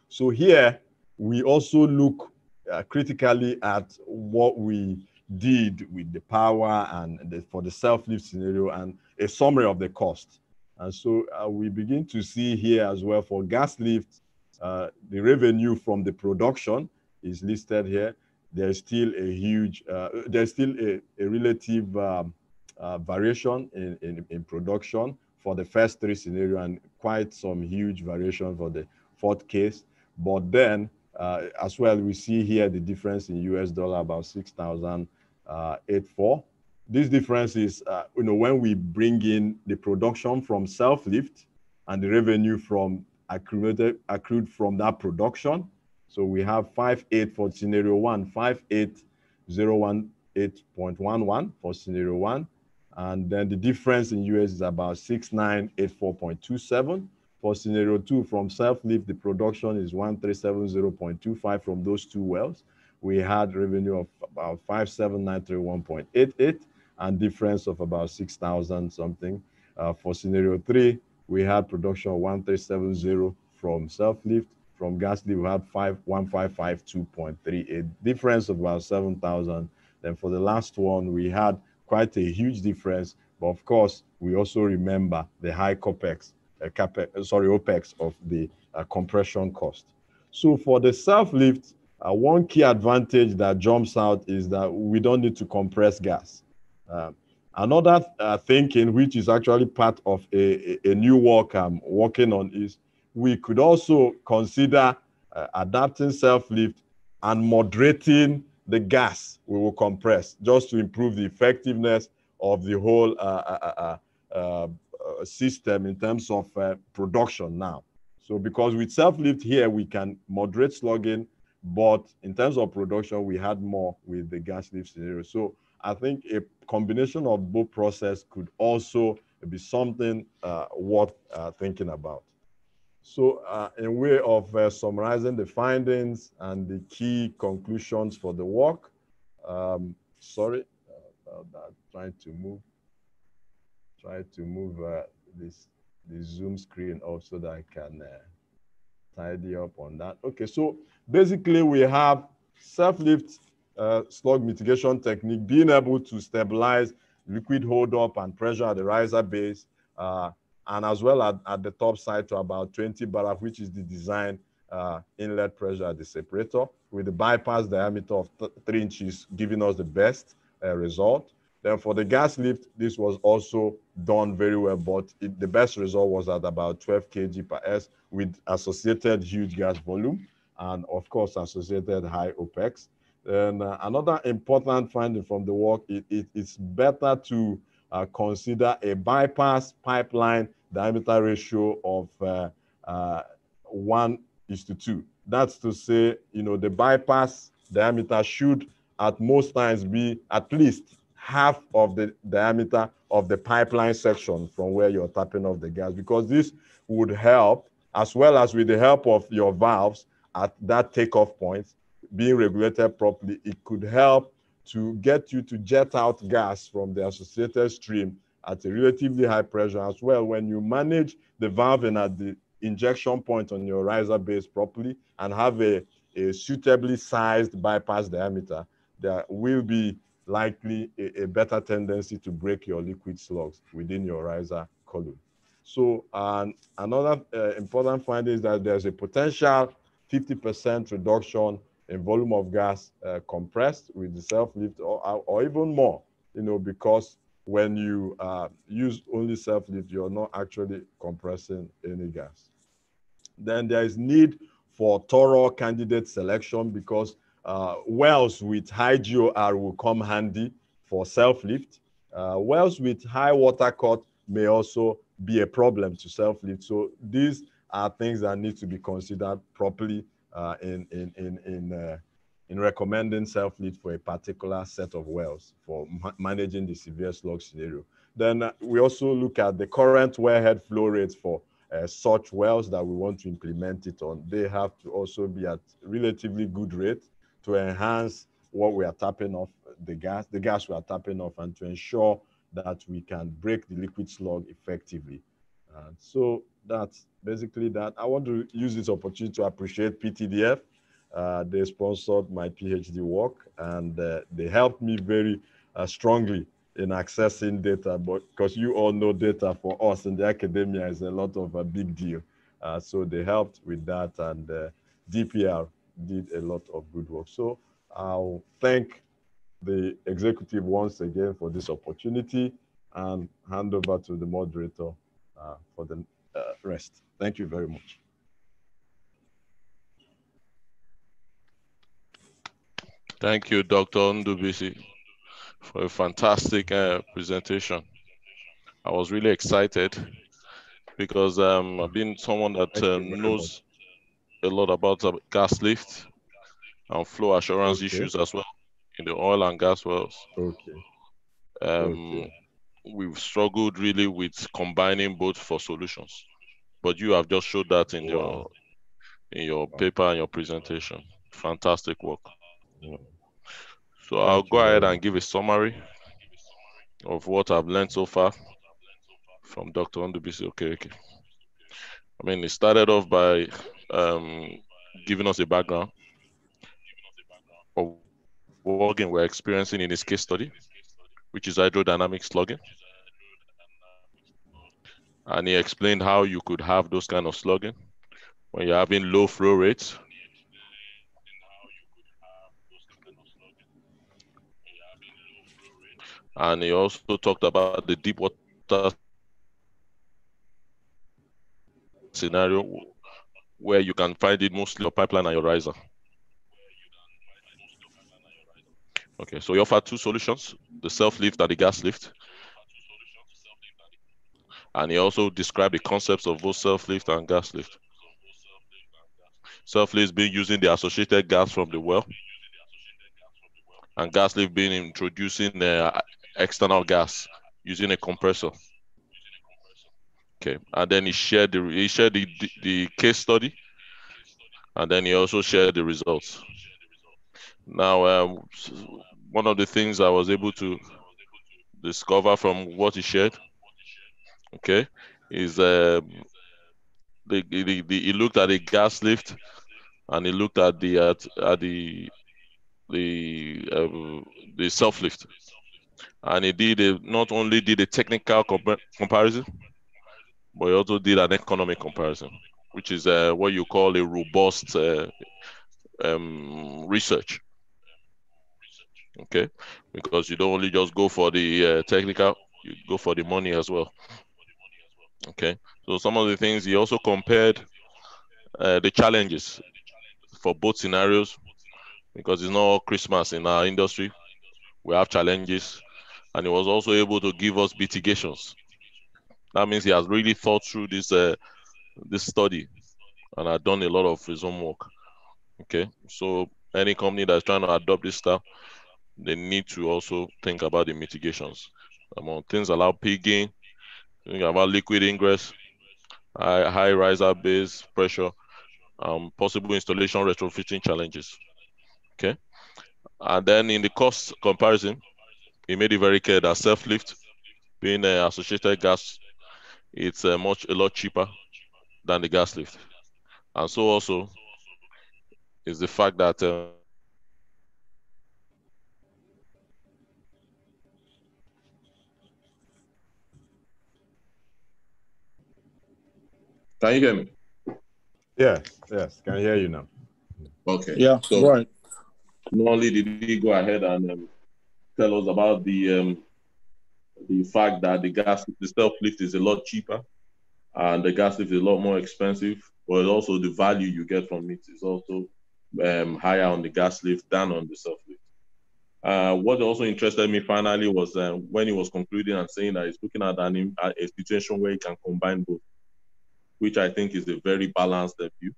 So here we also look uh, critically at what we did with the power and the, for the self-lift scenario and a summary of the cost. And so uh, we begin to see here as well for gas lift, uh, the revenue from the production is listed here. There's still a huge, uh, there's still a, a relative um, uh, variation in, in, in production for the first three scenario and quite some huge variation for the fourth case. But then uh, as well, we see here the difference in US dollar about 6,084. This difference is, uh, you know, when we bring in the production from self-lift and the revenue from accrued, accrued from that production. So we have 58 for scenario one, 58018.11 for scenario one. And then the difference in US is about 6984.27. For scenario two, from self-lift, the production is 1370.25 from those two wells. We had revenue of about 5793.188 and difference of about 6,000 something. Uh, for scenario three, we had production of 1370 from self-lift. From gas we had 1552.38, difference of about 7,000. Then for the last one, we had quite a huge difference. But of course, we also remember the high capex uh, capex, sorry, OPEX of the uh, compression cost. So for the self-lift, uh, one key advantage that jumps out is that we don't need to compress gas. Uh, another uh, thinking, which is actually part of a, a, new work I'm working on, is we could also consider uh, adapting self-lift and moderating the gas we will compress just to improve the effectiveness of the whole uh, system in terms of uh, production now. So because with self-lift here, we can moderate slugging, but in terms of production, we had more with the gas lift scenario. So I think a combination of both process could also be something uh, worth uh, thinking about. So uh, in way of uh, summarizing the findings and the key conclusions for the work, um, sorry, trying to move try to move uh, this the Zoom screen off so that I can uh, tidy up on that. Okay, so basically we have self-lift uh, slug mitigation technique, being able to stabilize liquid hold up and pressure at the riser base, uh, and as well at, at the top side to about 20 bar, which is the design uh, inlet pressure at the separator, with the bypass diameter of th three inches giving us the best uh, result. Then for the gas lift, this was also done very well, but it, the best result was at about 12 kg per S with associated huge gas volume and of course associated high OPEX. And uh, another important finding from the work, it, it, it's better to uh, consider a bypass pipeline diameter ratio of uh, uh one is to two. That's to say, you know, the bypass diameter should at most times be at least half of the diameter of the pipeline section from where you're tapping off the gas because this would help as well as with the help of your valves at that takeoff point being regulated properly it could help to get you to jet out gas from the associated stream at a relatively high pressure as well when you manage the valve and at the injection point on your riser base properly and have a, a suitably sized bypass diameter there will be likely a, a, better tendency to break your liquid slugs within your riser column. So um, another uh, important finding is that there's a potential 50% reduction in volume of gas uh, compressed with the self-lift or, or even more, you know, because when you uh, use only self-lift, you're not actually compressing any gas. Then there is need for thorough candidate selection because uh, wells with high GOR will come handy for self-lift. Uh, wells with high water cut may also be a problem to self-lift. So these are things that need to be considered properly uh, in, in, in, in, uh, in recommending self-lift for a particular set of wells for ma managing the severe slug scenario. Then uh, we also look at the current wellhead flow rates for uh, such wells that we want to implement it on. They have to also be at relatively good rate to enhance what we are tapping off the gas, the gas we are tapping off, and to ensure that we can break the liquid slug effectively. Uh, so that's basically that. I want to use this opportunity to appreciate PTDF. Uh, they sponsored my PhD work and uh, they helped me very uh, strongly in accessing data, but because you all know data for us in the academia is a lot of a big deal. Uh, so they helped with that and uh, DPR did a lot of good work. So I'll thank the executive once again for this opportunity and hand over to the moderator uh, for the rest. Thank you very much. Thank you, Dr. Ndubisi, for a fantastic uh, presentation. I was really excited because um, I've been someone that um, knows a lot about the gas lift and flow assurance okay. issues as well in the oil and gas wells. Okay. Um, okay. We've struggled really with combining both for solutions, but you have just showed that in wow. your in your wow. paper and your presentation. Fantastic work. So I'll go ahead and give a summary of what I've learned so far from Dr. Ndubisi Okay, okay. I mean, it started off by um, giving us a background of what again we're experiencing in this case study, which is hydrodynamic slugging. And he explained how you could have those kind of slugging when you're having low flow rates. And he also talked about the deep water scenario where you can find it mostly your pipeline and your riser. Okay, so we offer two solutions, the self-lift and the gas lift. And he also described the concepts of both self-lift and gas lift. Self-lift being using the associated gas from the well, and gas lift being introducing the external gas using a compressor. Okay, and then he shared the he shared the, the, the case study, and then he also shared the results. Now, um, one of the things I was able to discover from what he shared Okay, is um, the, the, the he looked at the gas lift, and he looked at the at, at the the um, the self lift, and he did a, not only did a technical compa- comparison, but he also did an economic comparison, which is uh, what you call a robust uh, um, research. Okay, because you don't only just go for the uh, technical, you go for the money as well. Okay, so some of the things he also compared uh, the challenges for both scenarios because it's not Christmas in our industry. We have challenges, and he was also able to give us mitigations. That means he has really thought through this uh, this study and had done a lot of his homework. Okay, so any company that's trying to adopt this stuff, they need to also think about the mitigations. Among things allow pigging, think about liquid ingress, high, high riser base pressure, um, possible installation retrofitting challenges. Okay, and then in the cost comparison, he made it very clear that self lift, being an associated gas, it's uh, much a lot cheaper than the gas lift, and so also is the fact that. Uh, Can you hear me? Yes, yes, can I hear you now. Okay. Yeah, So right. not only did he go ahead and um, tell us about the um, the fact that the gas the self lift is a lot cheaper and the gas lift is a lot more expensive, but also the value you get from it is also um, higher on the gas lift than on the self lift. Uh, what also interested me finally was uh, when he was concluding and saying that he's looking at an, a situation where he can combine both, which I think is a very balanced view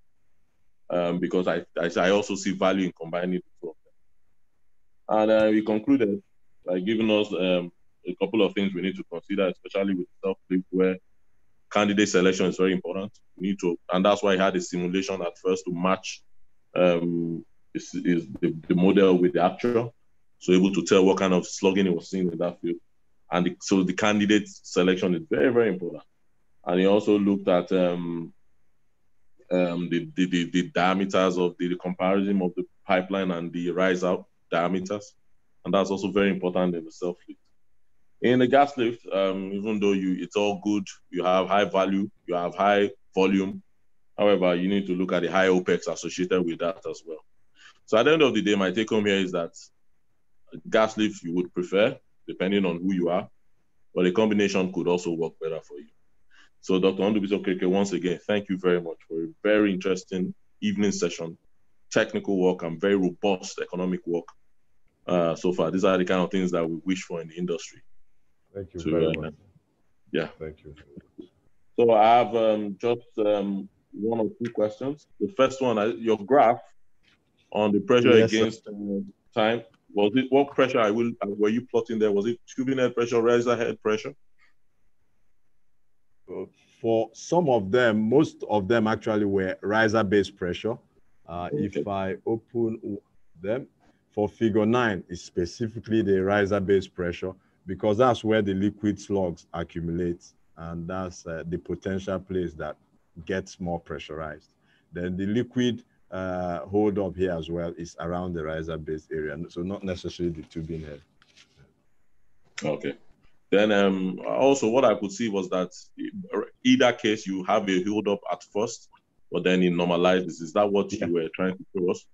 um, because I, I I also see value in combining the two of them. And uh, we concluded by giving us um, a couple of things we need to consider, especially with self lift, where candidate selection is very important. We need to, and that's why I had a simulation at first to match um, is, is the, the model with the actual, so able to tell what kind of slugging he was seeing in that field. And the, so the candidate selection is very very important. And he also looked at um, um, the, the, the, the diameters of the, the comparison of the pipeline and the rise out diameters. And that's also very important in the self lift. In the gas lift, um, even though you it's all good, you have high value, you have high volume. However, you need to look at the high OPEX associated with that as well. So at the end of the day, my take home here is that gas lift you would prefer, depending on who you are, but a combination could also work better for you. So Dr. Ndubisi Okereke, once again, thank you very much for a very interesting evening session, technical work and very robust economic work uh, so far. These are the kind of things that we wish for in the industry. Thank you To, very uh, much. yeah. Thank you. So I have um, just um, one or two questions. The first one, uh, your graph on the pressure Yes, against uh, time, was it what pressure I will uh, were you plotting there? Was it tubing head pressure, riser head pressure? For some of them, most of them actually were riser based pressure. Uh, If I open them, for figure nine is specifically the riser based pressure because that's where the liquid slugs accumulate and that's uh, the potential place that gets more pressurized. Then the liquid uh, hold up here as well is around the riser based area, so not necessarily the tubing head. Okay. Then um, also what I could see was that either case you have a hold up at first, but then it normalizes. Is that what you were trying to show us?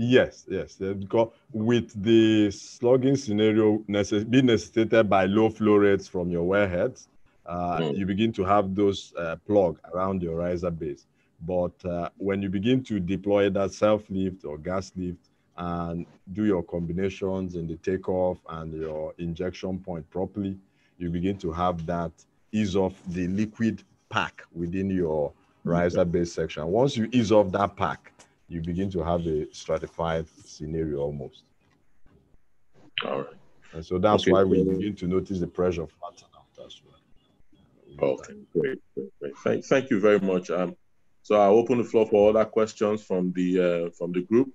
Yes, yes, because with the slugging scenario necess- being necessitated by low flow rates from your wellheads, uh, Mm. you begin to have those uh, plug around your riser base. But uh, when you begin to deploy that self lift or gas lift and do your combinations in the takeoff and your injection point properly, you begin to have that ease off the liquid pack within your riser base section. Once you ease off that pack, you begin to have a stratified scenario almost. All right. And so that's Okay, why we begin to notice the pressure flatten out as well. Okay, great, great, great. Thank, thank you very much. Um, so I'll open the floor for other questions from the uh, from the group.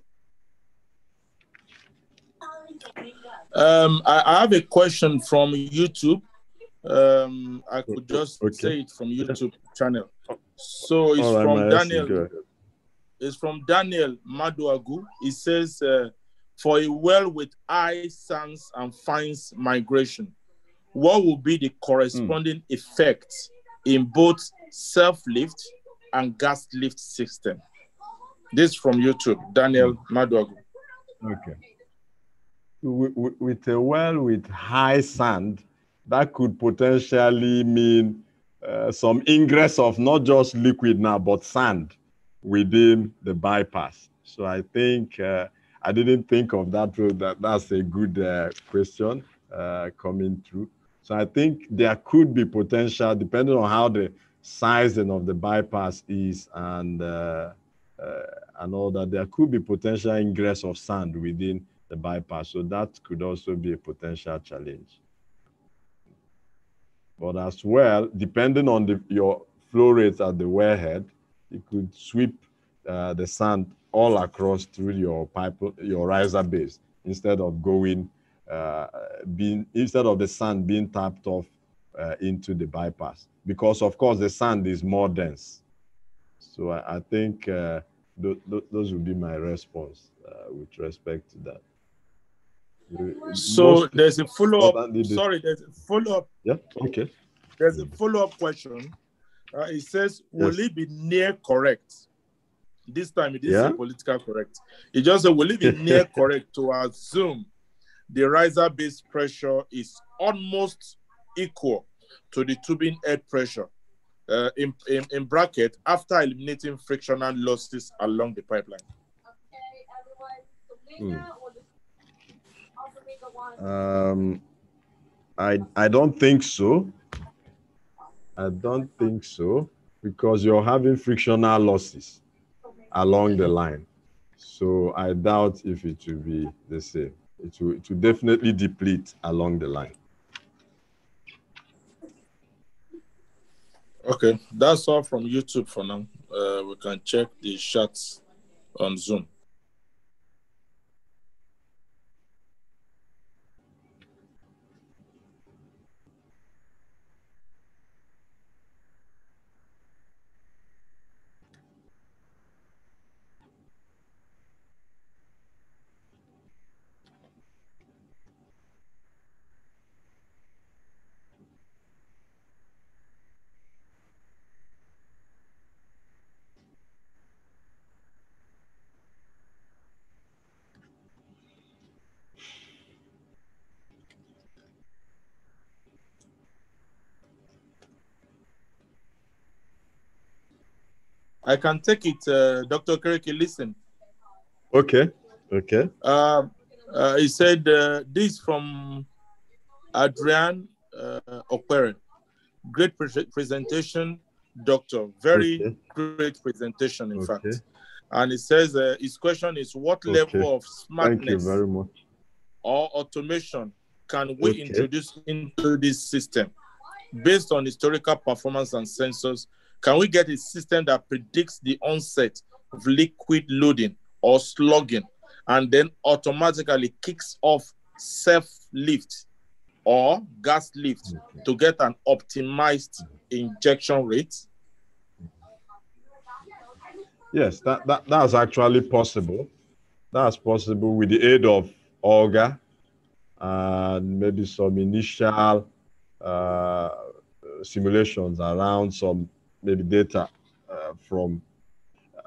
Um, I, I have a question from YouTube. Um, I could just Okay. say it from YouTube channel. So it's All right, from my Daniel. It's from Daniel Maduagu. It says, uh, "For a well with high sands and fines migration, what will be the corresponding effect in both self-lift and gas lift system?" This from YouTube, Daniel Maduagu. Okay. With, with- with a well with high sand, that could potentially mean uh, some ingress of not just liquid now, but sand within the bypass. So I think uh, I didn't think of that. road. That that's a good uh, question uh, coming through. So I think there could be potential, depending on how the sizing of the bypass is and uh, uh, and all that. There could be potential ingress of sand within the bypass. So that could also be a potential challenge. But as well, depending on the, your flow rates at the wellhead, it could sweep uh, the sand all across through your pipe, your riser base, instead of going, uh, being instead of the sand being tapped off uh, into the bypass. Because of course the sand is more dense. So I, I think uh, th- th- those would be my response uh, with respect to that. So most- there's a follow-up. Other than the- Sorry, there's a follow-up. yeah, okay. There's a follow-up question. Uh, it says, "Will Yes. it be near correct?" This time it didn't Yeah. say political correct. It just said, "Will it be near correct to assume the riser base pressure is almost equal to the tubing head pressure?" Uh, in, in, in bracket after eliminating frictional losses along the pipeline. Okay, Hmm. Um, I I don't think so. I don't think so because you're having frictional losses along the line. So I doubt if it will be the same. It will, it will definitely deplete along the line. Okay, that's all from YouTube for now. Uh, we can check the shots on Zoom. I can take it, uh, Dr. Okereke. Listen, Okay. Okay. uh, uh, he said uh, this from Adrian uh, Okpere. Great pre- presentation, Doctor. Very Okay. great presentation, in Okay. fact. And he says uh, his question is, what Okay. level of smartness or automation can we introduce into this system based on historical performance and sensors can we get a system that predicts the onset of liquid loading or slugging and then automatically kicks off self lift or gas lift to get an optimized injection rate Yes, that, that that's actually possible. That's possible with the aid of OLGA and maybe some initial uh, simulations around some maybe data uh, from.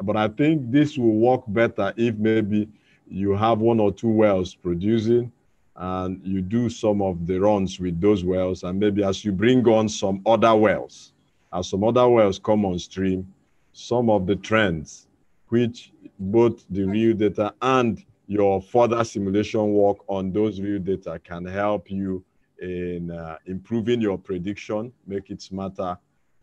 But I think this will work better if maybe you have one or two wells producing and you do some of the runs with those wells and maybe as you bring on some other wells as some other wells come on stream some of the trends which both the real data and your further simulation work on those real data can help you in uh, improving your prediction make it smarter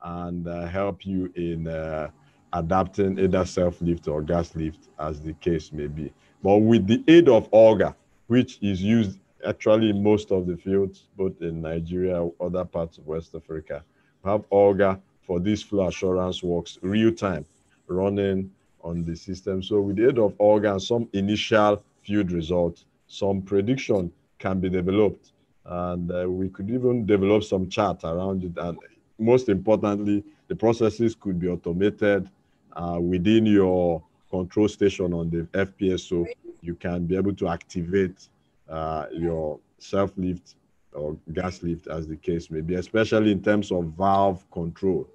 and uh, help you in uh, adapting either self-lift or gas lift as the case may be but with the aid of OLGA which is used actually in most of the fields both in nigeria or other parts of west africa we have OLGA for this flow assurance works real time running on the system. So with the aid of OLGA and some initial field results, some prediction can be developed and uh, we could even develop some chart around it. And most importantly, the processes could be automated uh, within your control station on the FPSO. You can be able to activate uh, your self lift or gas lift, as the case may be, especially in terms of valve control,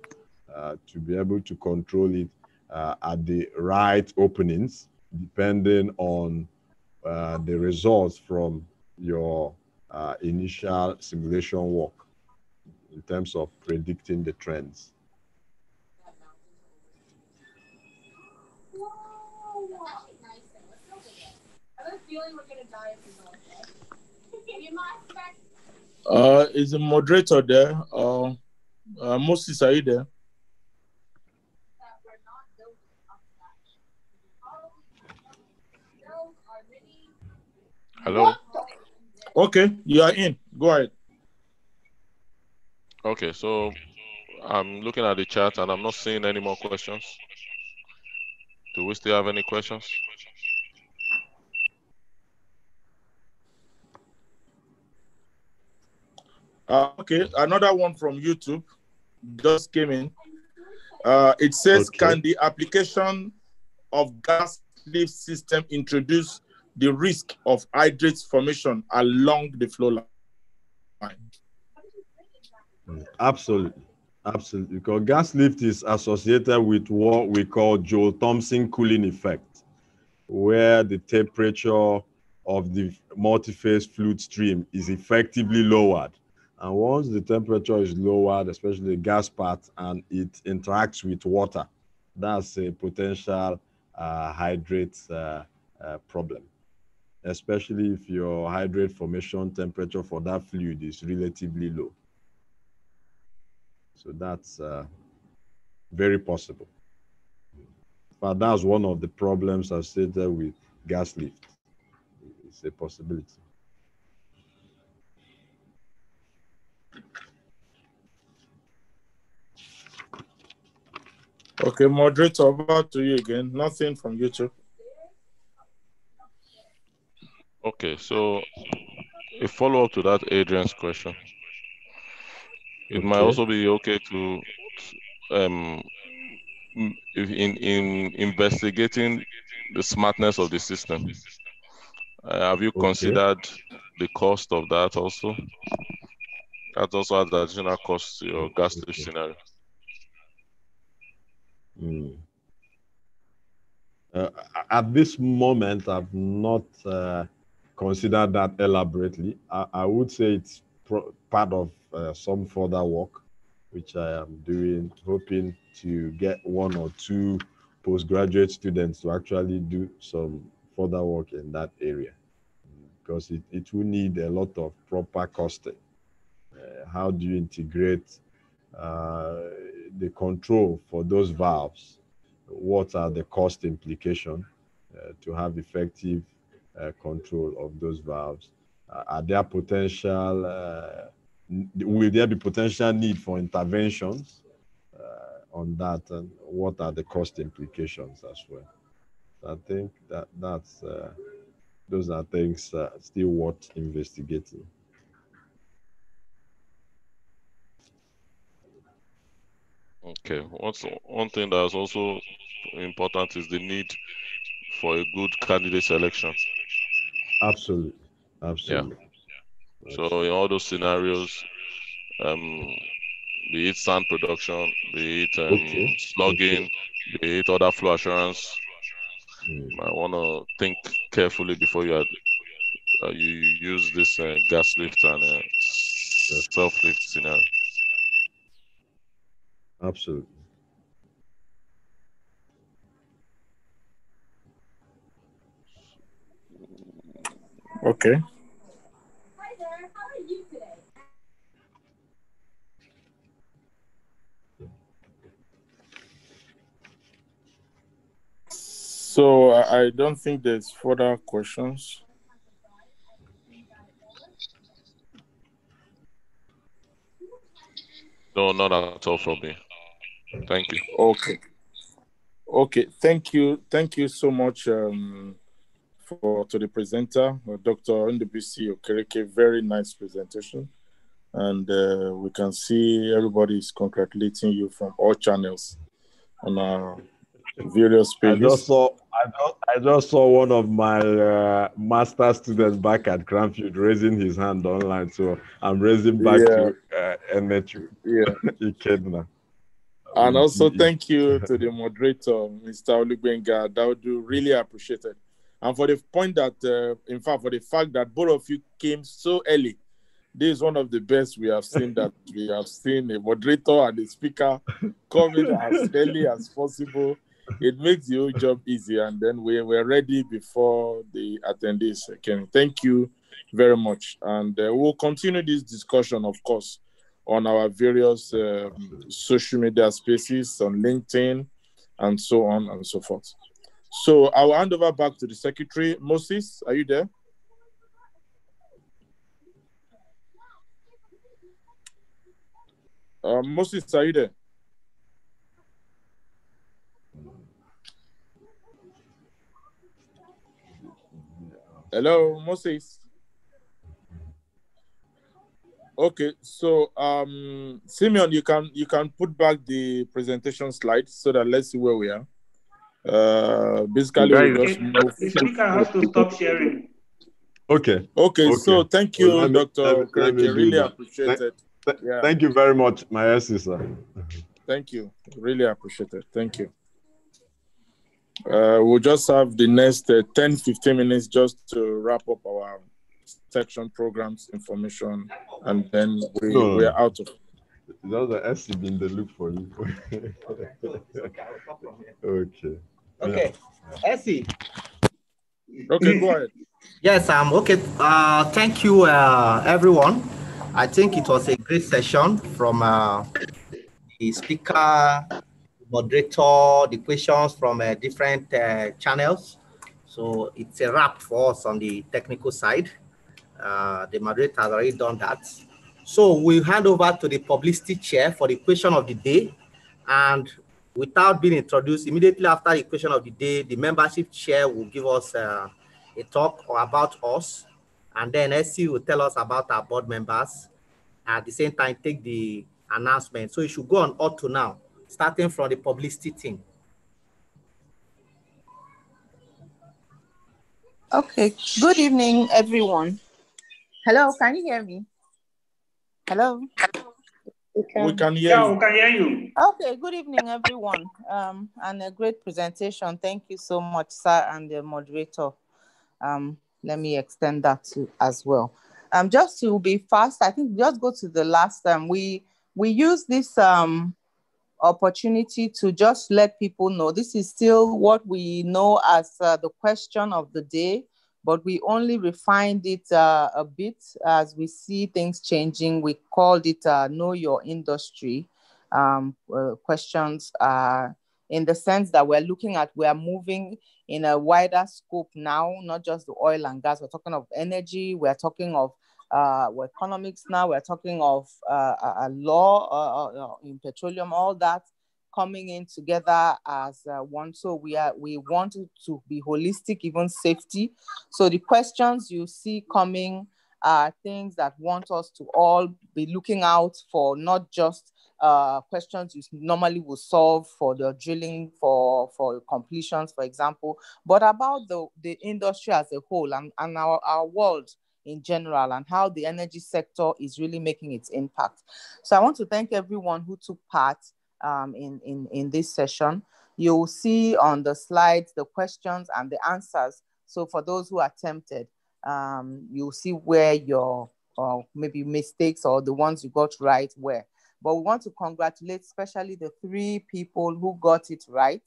uh, to be able to control it uh, at the right openings, depending on uh, the results from your uh, initial simulation work in terms of predicting the trends. Uh, is the moderator there? Uh, uh, Moses, are you there? Hello. Okay, you are in. Go ahead. Okay, so I'm looking at the chat and I'm not seeing any more questions. Do we still have any questions? Uh, okay, another one from YouTube just came in. Uh, it says, Okay. can the application of gas lift system introduce the risk of hydrates formation along the flow line? Absolutely. Absolutely. Because gas lift is associated with what we call Joule-Thomson cooling effect, where the temperature of the multi-phase fluid stream is effectively lowered. And once the temperature is lowered, especially the gas part, and it interacts with water, that's a potential uh, hydrate uh, uh, problem, especially if your hydrate formation temperature for that fluid is relatively low. So that's uh, very possible. But that's one of the problems associated with gas lift. It's a possibility. Okay, moderator, over to you again. Nothing from YouTube. Okay, so a follow up to that Adrian's question. It might also be okay to um in in investigating the smartness of the system. Uh, have you Okay. considered the cost of that also? That also adds additional cost to your gas Okay. scenario. Mm. Uh, at this moment, I've not uh, considered that elaborately. I, I would say it's pro- part of uh, some further work, which I am doing, hoping to get one or two postgraduate students to actually do some further work in that area, because it, it will need a lot of proper costing. Uh, how do you integrate uh, the control for those valves? What are the cost implications uh, to have effective uh, control of those valves? Uh, are there potential? Uh, will there be potential need for interventions uh, on that, and what are the cost implications as well? I think that that's uh, those are things uh, still worth investigating. Okay. What's one thing that's also important is the need for a good candidate selection. Absolutely, absolutely. So in all those scenarios, um, be it sand production, be it um, Okay, slugging, be it other flow assurance, Mm. might want to think carefully before you, uh, you use this uh, gas lift and uh, self lift scenario. Absolutely. Okay. Hi there. How are you today? So I don't think there's further questions. No, not at all from me. Thank you. Okay. Okay. Thank you. Thank you so much um, for to the presenter, uh, Dr. Ndubisi Okereke. Very nice presentation. And uh, we can see everybody is congratulating you from all channels on our various I pages. just saw I just, I just saw one of my uh, master students back at Cranfield raising his hand online, so I'm raising back to uh, Yeah. Ikedna. And also thank you to the moderator, Mr. Olugbenga Daudu. Really appreciate it. And for the point that, uh, in fact, for the fact that both of you came so early, this is one of the best we have seen that we have seen a moderator and a speaker coming as early as possible. It makes the whole job easy, and then we were ready before the attendees came. Thank you very much, and uh, we'll continue this discussion, of course, on our various um, social media spaces on LinkedIn and so on and so forth. So I'll hand over back to the secretary. Moses, are you there? Uh, Moses, are you there? Hello, Moses. Okay, so um, Simeon, you can you can put back the presentation slide so that let's see where we are. Uh, basically, we Okay, just move. the speaker has to stop sharing. Okay. Okay, Okay. so thank you, Well, me- Dr. let me- let me Okereke. do Really that. appreciate Thank- it. Th- Yeah. Thank you very much, my sir. Thank you. Really appreciate it. Thank you. Uh, we'll just have the next uh, 10 15 minutes just to wrap up our section programs information and then we, No, no, we're out of Just the SCB in the look for you. okay. Okay. Essie. Okay, go ahead. Yes, um, okay. Uh, thank you, uh, everyone. I think it was a great session from uh, the speaker, moderator, the questions from uh, different uh, channels. So it's a wrap for us on the technical side. Uh, the moderator has already done that. So we hand over to the publicity chair for the question of the day. And without being introduced, immediately after the question of the day, the membership chair will give us uh, a talk about us. And then SC will tell us about our board members. At the same time, take the announcement. So you should go on auto now, starting from the publicity team. Okay. Good evening, everyone. Hello, can you hear me? Hello. We can hear Yeah, you. we can hear you. Okay. Good evening, everyone. Um, and a great presentation. Thank you so much, sir, and the moderator. Um, let me extend that to as well. Um, just to be fast, I think just go to the last time. we we use this um opportunity to just let people know this is still what we know as uh, the question of the day, but we only refined it uh, a bit. As we see things changing. We called it uh, Know Your Industry. Um, uh, questions in the sense that we're looking at, we're moving in a wider scope now, not just the oil and gas, we're talking of energy, we're talking of uh, economics now, we're talking of uh, a, law uh, in petroleum, all that coming in together as uh, one. So we are we want to be holistic, even safety. So the questions you see coming are things that want us to all be looking out for, not just uh, questions you normally would solve for the drilling for for completions, for example, but about the the industry as a whole and, and our, our world in general and how the energy sector is really making its impact. So I want to thank everyone who took part um, in, in, in this session. You'll see on the slides the questions and the answers. So for those who attempted, um, you'll see where your or maybe mistakes or the ones you got right were. But we want to congratulate especially the three people who got it right.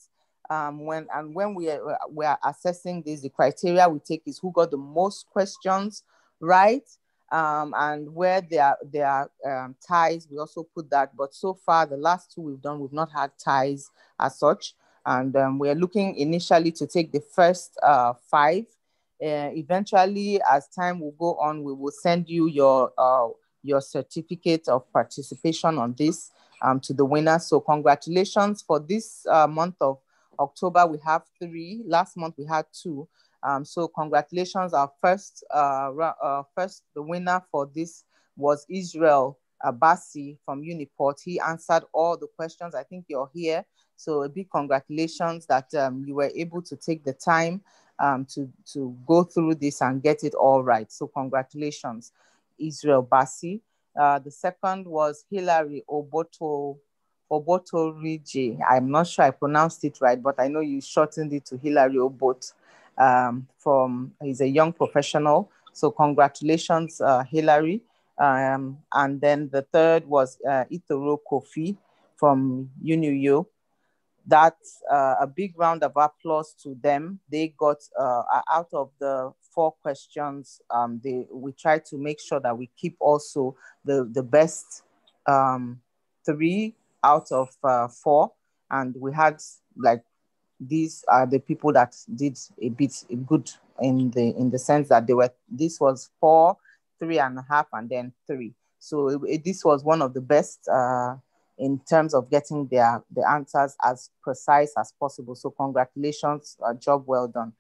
Um, when and when we are, we are assessing this, the criteria we take is who got the most questions right um, and where there are, there are um, ties, we also put that. But so far, the last two we've done, we've not had ties as such. And um, we're looking initially to take the first uh, five. Uh, eventually, as time will go on, we will send you your, uh, your certificate of participation on this um, to the winner. So congratulations for this uh, month of October, we have three. Last month, we had two. Um, so congratulations, our first, uh, uh, first, the winner for this was Israel Abasi from Uniport. He answered all the questions. I think you're here. So a big congratulations that um, you were able to take the time um, to, to go through this and get it all right. So congratulations, Israel Basi. Uh, the second was Hilary Oboto Oboto Riji. I'm not sure I pronounced it right, but I know you shortened it to Hilary Obot. Um, from he's a young professional. So congratulations, uh, Hilary. Um, and then the third was uh, Itoro Kofi from UNIU. That's uh, a big round of applause to them. They got uh, out of the four questions. Um, they we try to make sure that we keep also the the best um, three out of uh, four, and we had like these are the people that did a bit good in the in the sense that they were this was four three and a half and then three. So it, it, this was one of the best uh, in terms of getting their the answers as precise as possible. So congratulations uh, job well done.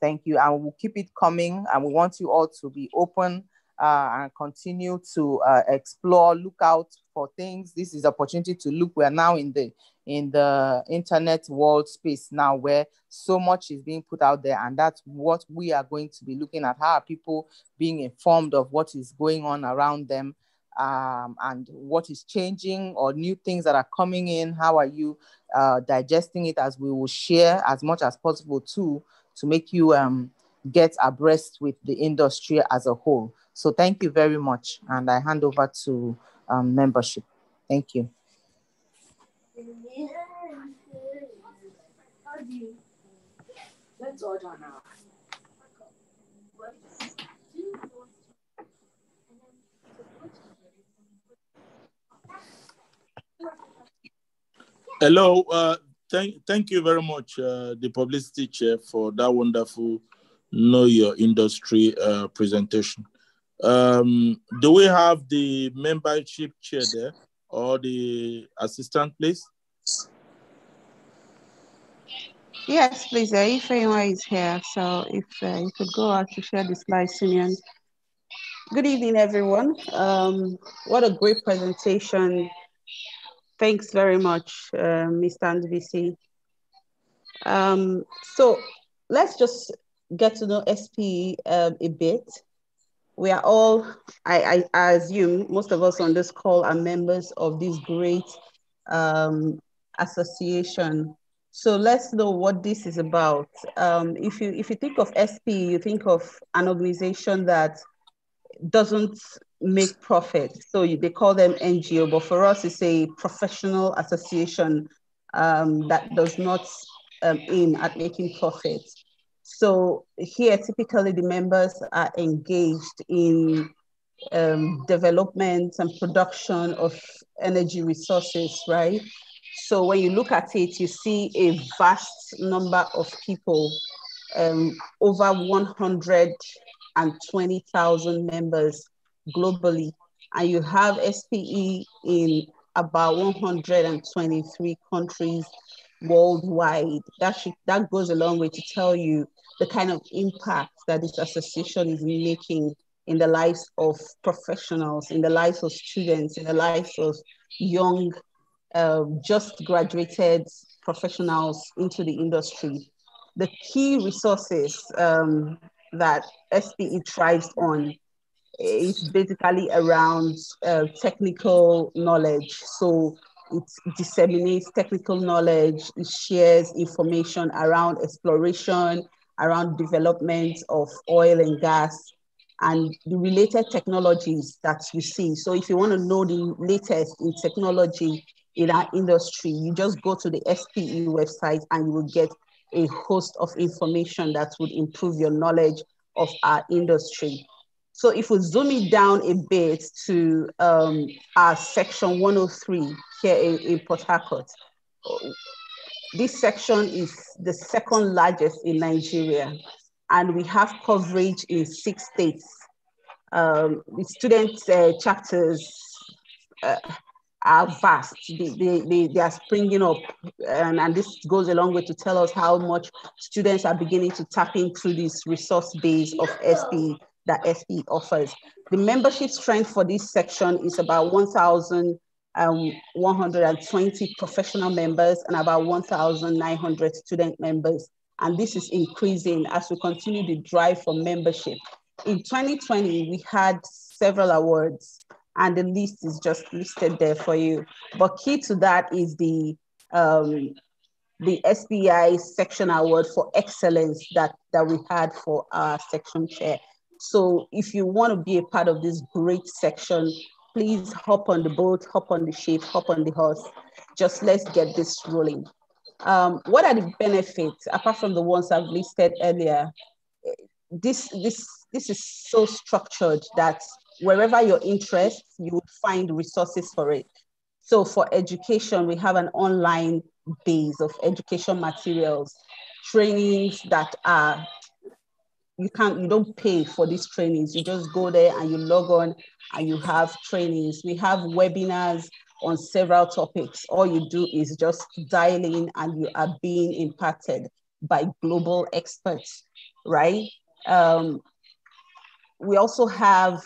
Thank you and we'll keep it coming and we want you all to be open uh, and continue to uh, explore look out for things. This is opportunity to look. We're now in the in the internet world space now where so much is being put out there and that's what we are going to be looking at. How are people being informed of what is going on around them um, and what is changing or new things that are coming in? How are you uh, digesting it? As we will share as much as possible too to make you um, get abreast with the industry as a whole. So thank you very much and i hand over to um, membership. Thank you Now. Hello, uh, thank, thank you very much, uh, the publicity chair, for that wonderful Know Your Industry uh, presentation. Um, do we have the membership chair there or the assistant, please? Yes, please. Uh, Ifeanyi is here, so if uh, you could go out to share the slide, Simeon. Good evening, everyone. Um, what a great presentation. Thanks very much, uh, Mr. Ndubisi. Um, so let's just get to know SPE um, a bit. We are all, I, I, assume, most of us on this call are members of this great um, association. So let's know what this is about. Um, if you if you think of SP, you think of an organization that doesn't make profit. So you, they call them NGO, but for us, it's a professional association um, that does not um, aim at making profit. So here, typically the members are engaged in um, development and production of energy resources, right? So when you look at it, you see a vast number of people, um, over 120,000 members globally, and you have SPE in about 123 countries worldwide. That should, that goes a long way to tell you the kind of impact that this association is making in the lives of professionals, in the lives of students, in the lives of young, uh, just graduated professionals into the industry. The key resources um, that SPE thrives on is basically around uh, technical knowledge. So it disseminates technical knowledge, it shares information around exploration, around development of oil and gas, and the related technologies that you see. So if you want to know the latest in technology in our industry, you just go to the SPE website and you will get a host of information that would improve your knowledge of our industry. So if we zoom it down a bit to um, our section 103 here in, in Port Harcourt, this section is the second largest in Nigeria, and we have coverage in six states. Um, the student uh, chapters uh, are vast. They, they, they, they are springing up. And, and this goes a long way to tell us how much students are beginning to tap into this resource base of SPE that SPE offers. The membership strength for this section is about 1,120 um, professional members and about 1,900 student members. And this is increasing as we continue the drive for membership. In 2020, we had several awards and the list is just listed there for you. But key to that is the um, the SPE section award for excellence that, that we had for our section chair. So if you want to be a part of this great section, please hop on the boat, hop on the ship, hop on the horse. Just let's get this rolling. Um, what are the benefits apart from the ones I've listed earlier? This this this is so structured that wherever your interest, you will find resources for it. So for education, we have an online base of education materials, trainings that are you can't you don't pay for these trainings you just go there and you log on and you have trainings we have webinars on several topics all you do is just dial in and you are being impacted by global experts right um, we also have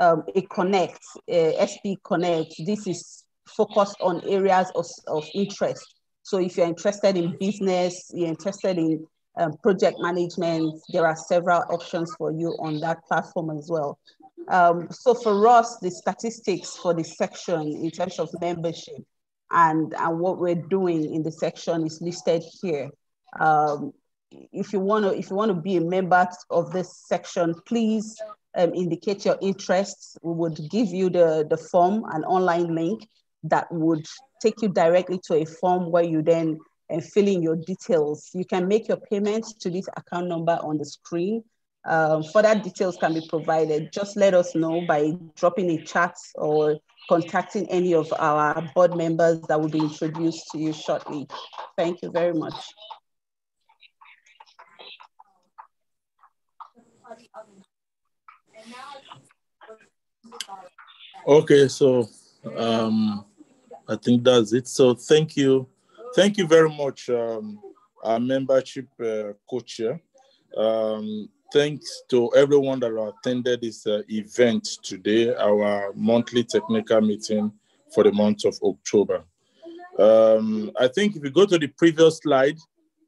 um, a connect, a SP Connect. This is focused on areas of, of interest. So if you're interested in business, you're interested in um, project management, there are several options for you on that platform as well. Um, so for us, the statistics for the section in terms of membership and, and what we're doing in the section is listed here. Um, if you want to if you want to be a member of this section, please um, indicate your interests, we would give you the, the form, an online link that would take you directly to a form where you then uh, fill in your details. You can make your payments to this account number on the screen. Um, further details can be provided. Just let us know by dropping a chat or contacting any of our board members that will be introduced to you shortly. Thank you very much. Okay, so um, I think that's it. So thank you, thank you very much, um, our membership uh, co-chair. Um, thanks to everyone that attended this uh, event today, our monthly technical meeting for the month of October. Um, I think if you go to the previous slide,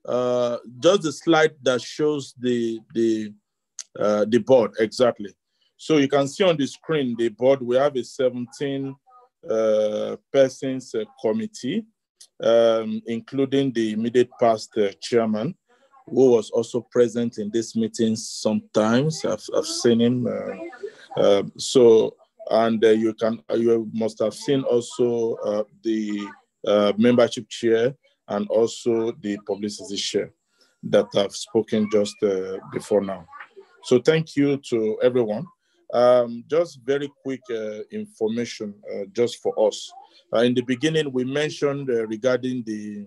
uh, just the slide that shows the the uh, the board exactly. So you can see on the screen, the board, we have a 17 uh, persons uh, committee, um, including the immediate past uh, chairman, who was also present in this meeting sometimes. I've, I've seen him. Uh, uh, so, and uh, you can, you must have seen also the membership chair and also the publicity chair that I've spoken just before now. So thank you to everyone. Um, just very quick uh, information uh, just for us. Uh, in the beginning, we mentioned uh, regarding the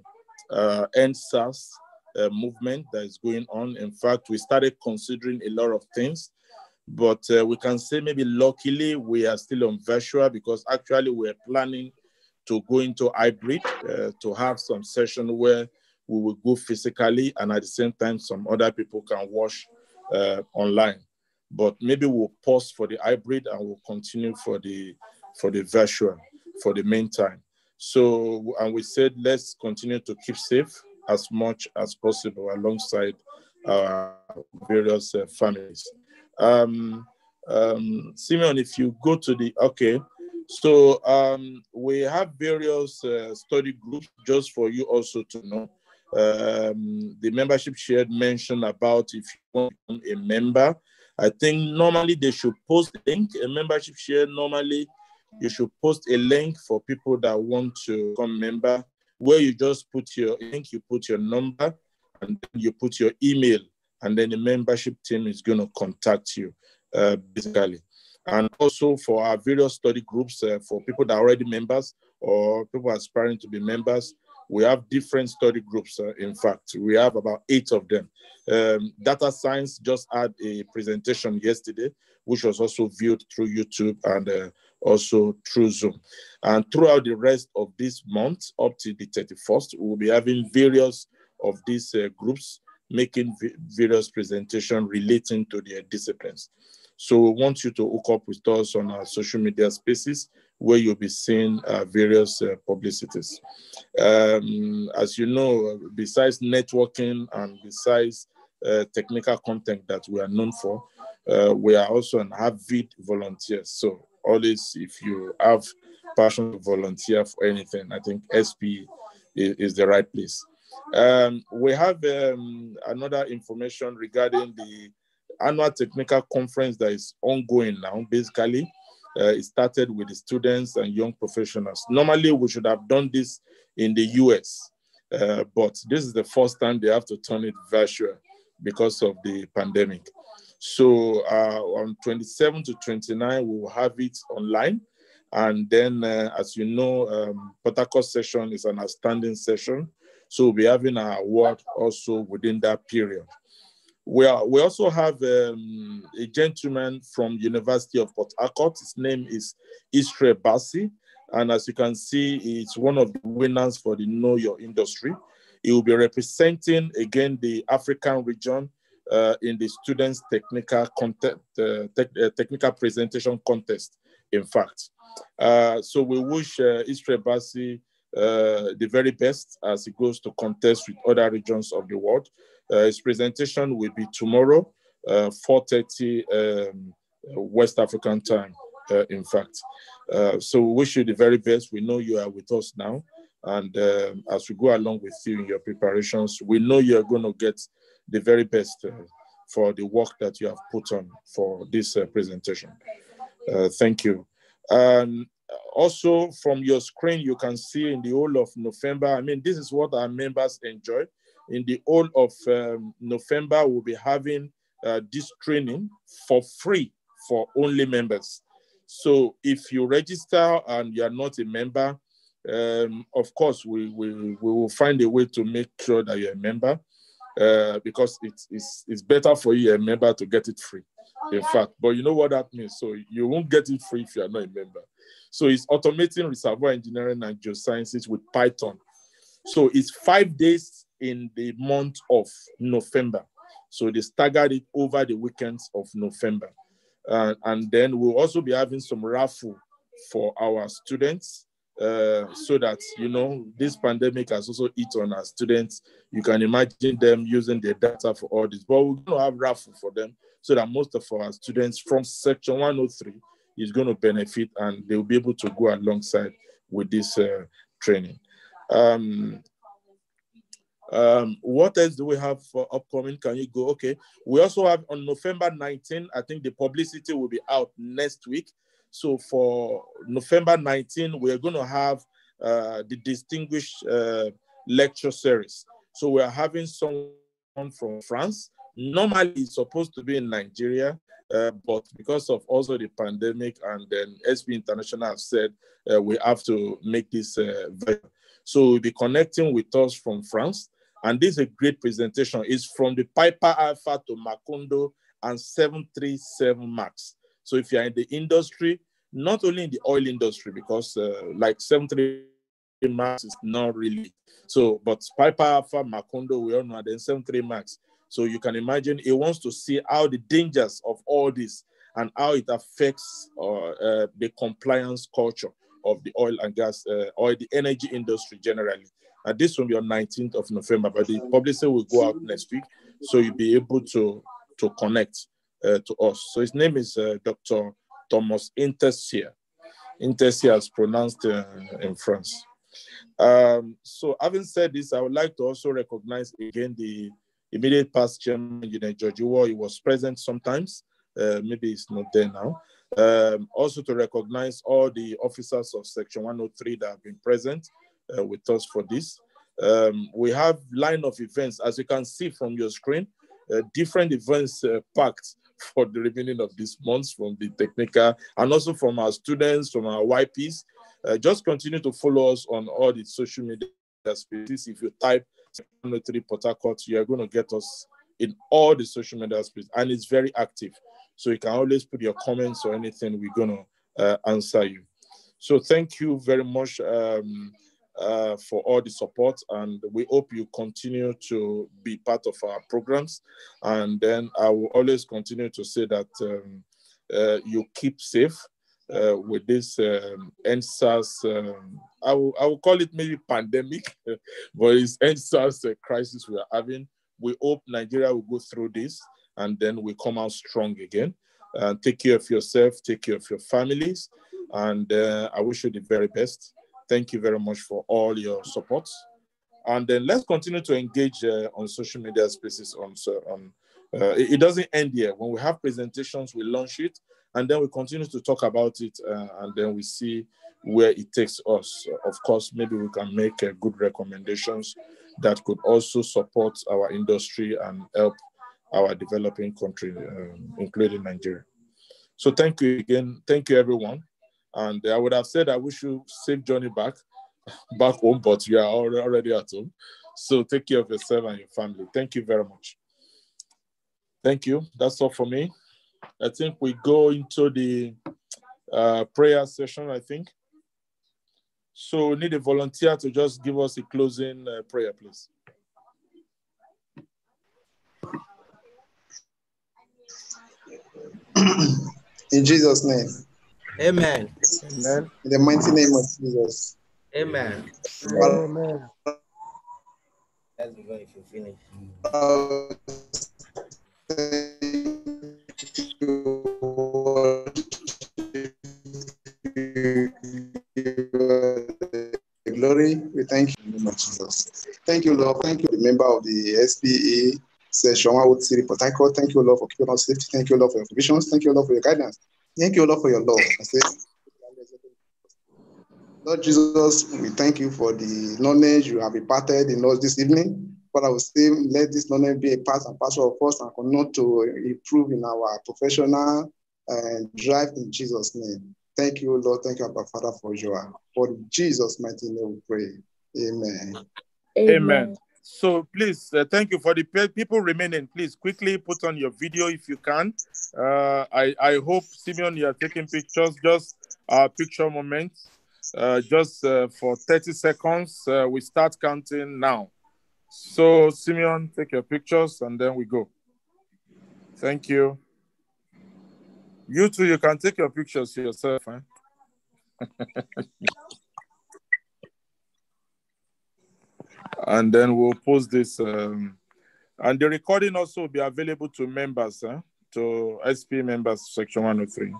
uh, EndSARS uh, movement that is going on. In fact, we started considering a lot of things, but uh, we can say maybe luckily we are still on virtual because actually we're planning to go into hybrid to have some session where we will go physically and at the same time some other people can watch online but maybe we'll pause for the hybrid and we'll continue for the for the virtual for the meantime. So and we said let's continue to keep safe as much as possible alongside our various uh, families. Um, um, Simeon, if you go to the okay, so um, we have various uh, study groups just for you also to know. Um, the membership shared mentioned about if you want a member, I think normally they should post link, a membership share. Normally, you should post a link for people that want to become member, where you just put your link, you put your number, and then you put your email, and then the membership team is going to contact you, uh, basically. And also for our various study groups, uh, for people that are already members or people aspiring to be members, we have different study groups. Uh, in fact, we have about eight of them. Um, data science just had a presentation yesterday, which was also viewed through YouTube and uh, also through Zoom. And throughout the rest of this month, up to the 31st, we will be having various of these uh, groups making various presentations relating to their disciplines. So we want you to hook up with us on our social media spaces where you'll be seeing uh, various uh, publicities. Um, as you know, besides networking and besides uh, technical content that we are known for, uh, we are also an avid volunteers. So always, if you have passion to volunteer for anything, I think SP is, is the right place. Um, we have um, another information regarding the annual technical conference that is ongoing now. Basically, uh, it started with the students and young professionals. Normally, we should have done this in the US, uh, but this is the first time they have to turn it virtual because of the pandemic. So uh, on 27 to 29, we will have it online. And then, uh, as you know, um, session is an outstanding session. So we'll be having our award also within that period. We, are, we also have um, a gentleman from University of Port Harcourt. His name is Israel Bassi. And as you can see, he's one of the winners for the Know Your Industry. He will be representing again the African region uh, in the students' technical content, uh, uh, technical presentation contest. In fact, uh, so we wish uh, Israel Bassi uh, the very best as he goes to contest with other regions of the world. Uh, his presentation will be tomorrow, uh, 4.30 um, West African time, in fact. So we wish you the very best. We know you are with us now. And um, as we go along with you in your preparations, we know you're going to get the very best uh, for the work that you have put on for this presentation. thank you. Um, also from your screen, you can see in the whole of November, I mean, this is what our members enjoy. In the whole of um, November, we'll be having uh, this training for free for only members. So if you register and you are not a member, um, of course, we, we, we will find a way to make sure that you're a member uh, because it's, it's, it's better for you, a member, to get it free. In fact, but you know what that means. So you won't get it free if you are not a member. So it's automating reservoir engineering and geosciences with Python. So it's five days in the month of November. So they staggered it over the weekends of November. Uh, and then we'll also be having some raffle for our students uh, so that, you know, this pandemic has also hit on our students. You can imagine them using their data for all this, but we're going to have raffle for them so that most of our students from section 103 is going to benefit and they'll be able to go alongside with this uh, training. Um, um, what else do we have for upcoming? Can you go? Okay. We also have on November 19, I think the publicity will be out next week. So for November 19, we're going to have uh, the distinguished uh, lecture series. So we're having someone from France. Normally, it's supposed to be in Nigeria, uh, but because of also the pandemic and then SP International have said uh, we have to make this uh, so we'll be connecting with us from France. And this is a great presentation. It's from the Piper Alpha to Macondo and 737 Max. So if you're in the industry, not only in the oil industry, because uh, like 737 Max is not really. So, but Piper Alpha, Macondo, we all know, and then 73 Max so you can imagine he wants to see how the dangers of all this and how it affects uh, uh, the compliance culture of the oil and gas uh, or the energy industry generally. And this will be on 19th of November, but the publicity will go out next week. So you'll be able to, to connect to us. So his name is uh, Dr. Thomas Intercia. Intercia is pronounced uh, in France. Um, so having said this, I would like to also recognize again the immediate past chairman, Engineer George War, he was present sometimes. Uh, maybe he's not there now. Um, also to recognize all the officers of Section 103 that have been present uh, with us for this. Um, we have line of events, as you can see from your screen, uh, different events uh, packed for the remaining of this month from the technical and also from our students, from our YPs. Uh, just continue to follow us on all the social media spaces. If you type 103 Port Harcourt, you are going to get us in all the social media spaces, and it's very active. So you can always put your comments or anything. We're going to uh, answer you. So thank you very much um, uh, for all the support, and we hope you continue to be part of our programs. And then I will always continue to say that um, uh, you keep safe uh, with this um, EndSARS, um, I, will, I will call it maybe pandemic, but it's EndSARS uh, crisis we are having. We hope Nigeria will go through this and then we come out strong again. Uh, take care of yourself, take care of your families, and uh, I wish you the very best. Thank you very much for all your support. And then let's continue to engage uh, on social media spaces. On, on uh, it, it doesn't end here. When we have presentations, we launch it, and then we continue to talk about it, uh, and then we see where it takes us. Of course, maybe we can make uh, good recommendations that could also support our industry and help our developing country, um, including Nigeria. So thank you again. Thank you, everyone. And I would have said I wish you safe journey back, back home, but you are already at home. So take care of yourself and your family. Thank you very much. Thank you. That's all for me. I think we go into the uh, prayer session, I think. So need a volunteer to just give us a closing uh, prayer, please. In Jesus' name. Amen. Amen. In the mighty name of Jesus. Amen. Amen. Let's go if you finish. Uh, glory. We thank you, in Jesus. Thank you, Lord. Thank you, the member of the SPE session. I would say Port Thank you, Lord, for keeping us safe. Thank you, Lord, for your provisions. Thank you, Lord, for your guidance. Thank you, Lord, for your love. I say, Lord Jesus, we thank you for the knowledge you have imparted in us this evening. But I will say, let this knowledge be a part and parcel of us and continue to improve in our professional and uh, drive in Jesus' name. Thank you, Lord. Thank you, Abba Father, for your. For Jesus' mighty name we pray. Amen. Amen. Amen. So please, uh, thank you for the people remaining. Please quickly put on your video if you can. Uh, I, I hope, Simeon, you are taking pictures, just a picture moment. Uh, just uh, for 30 seconds. Uh, we start counting now. So, Simeon, take your pictures and then we go. Thank you. You too, you can take your pictures yourself. Eh? and then we'll post this. Um, and the recording also will be available to members, to SP members, section 103.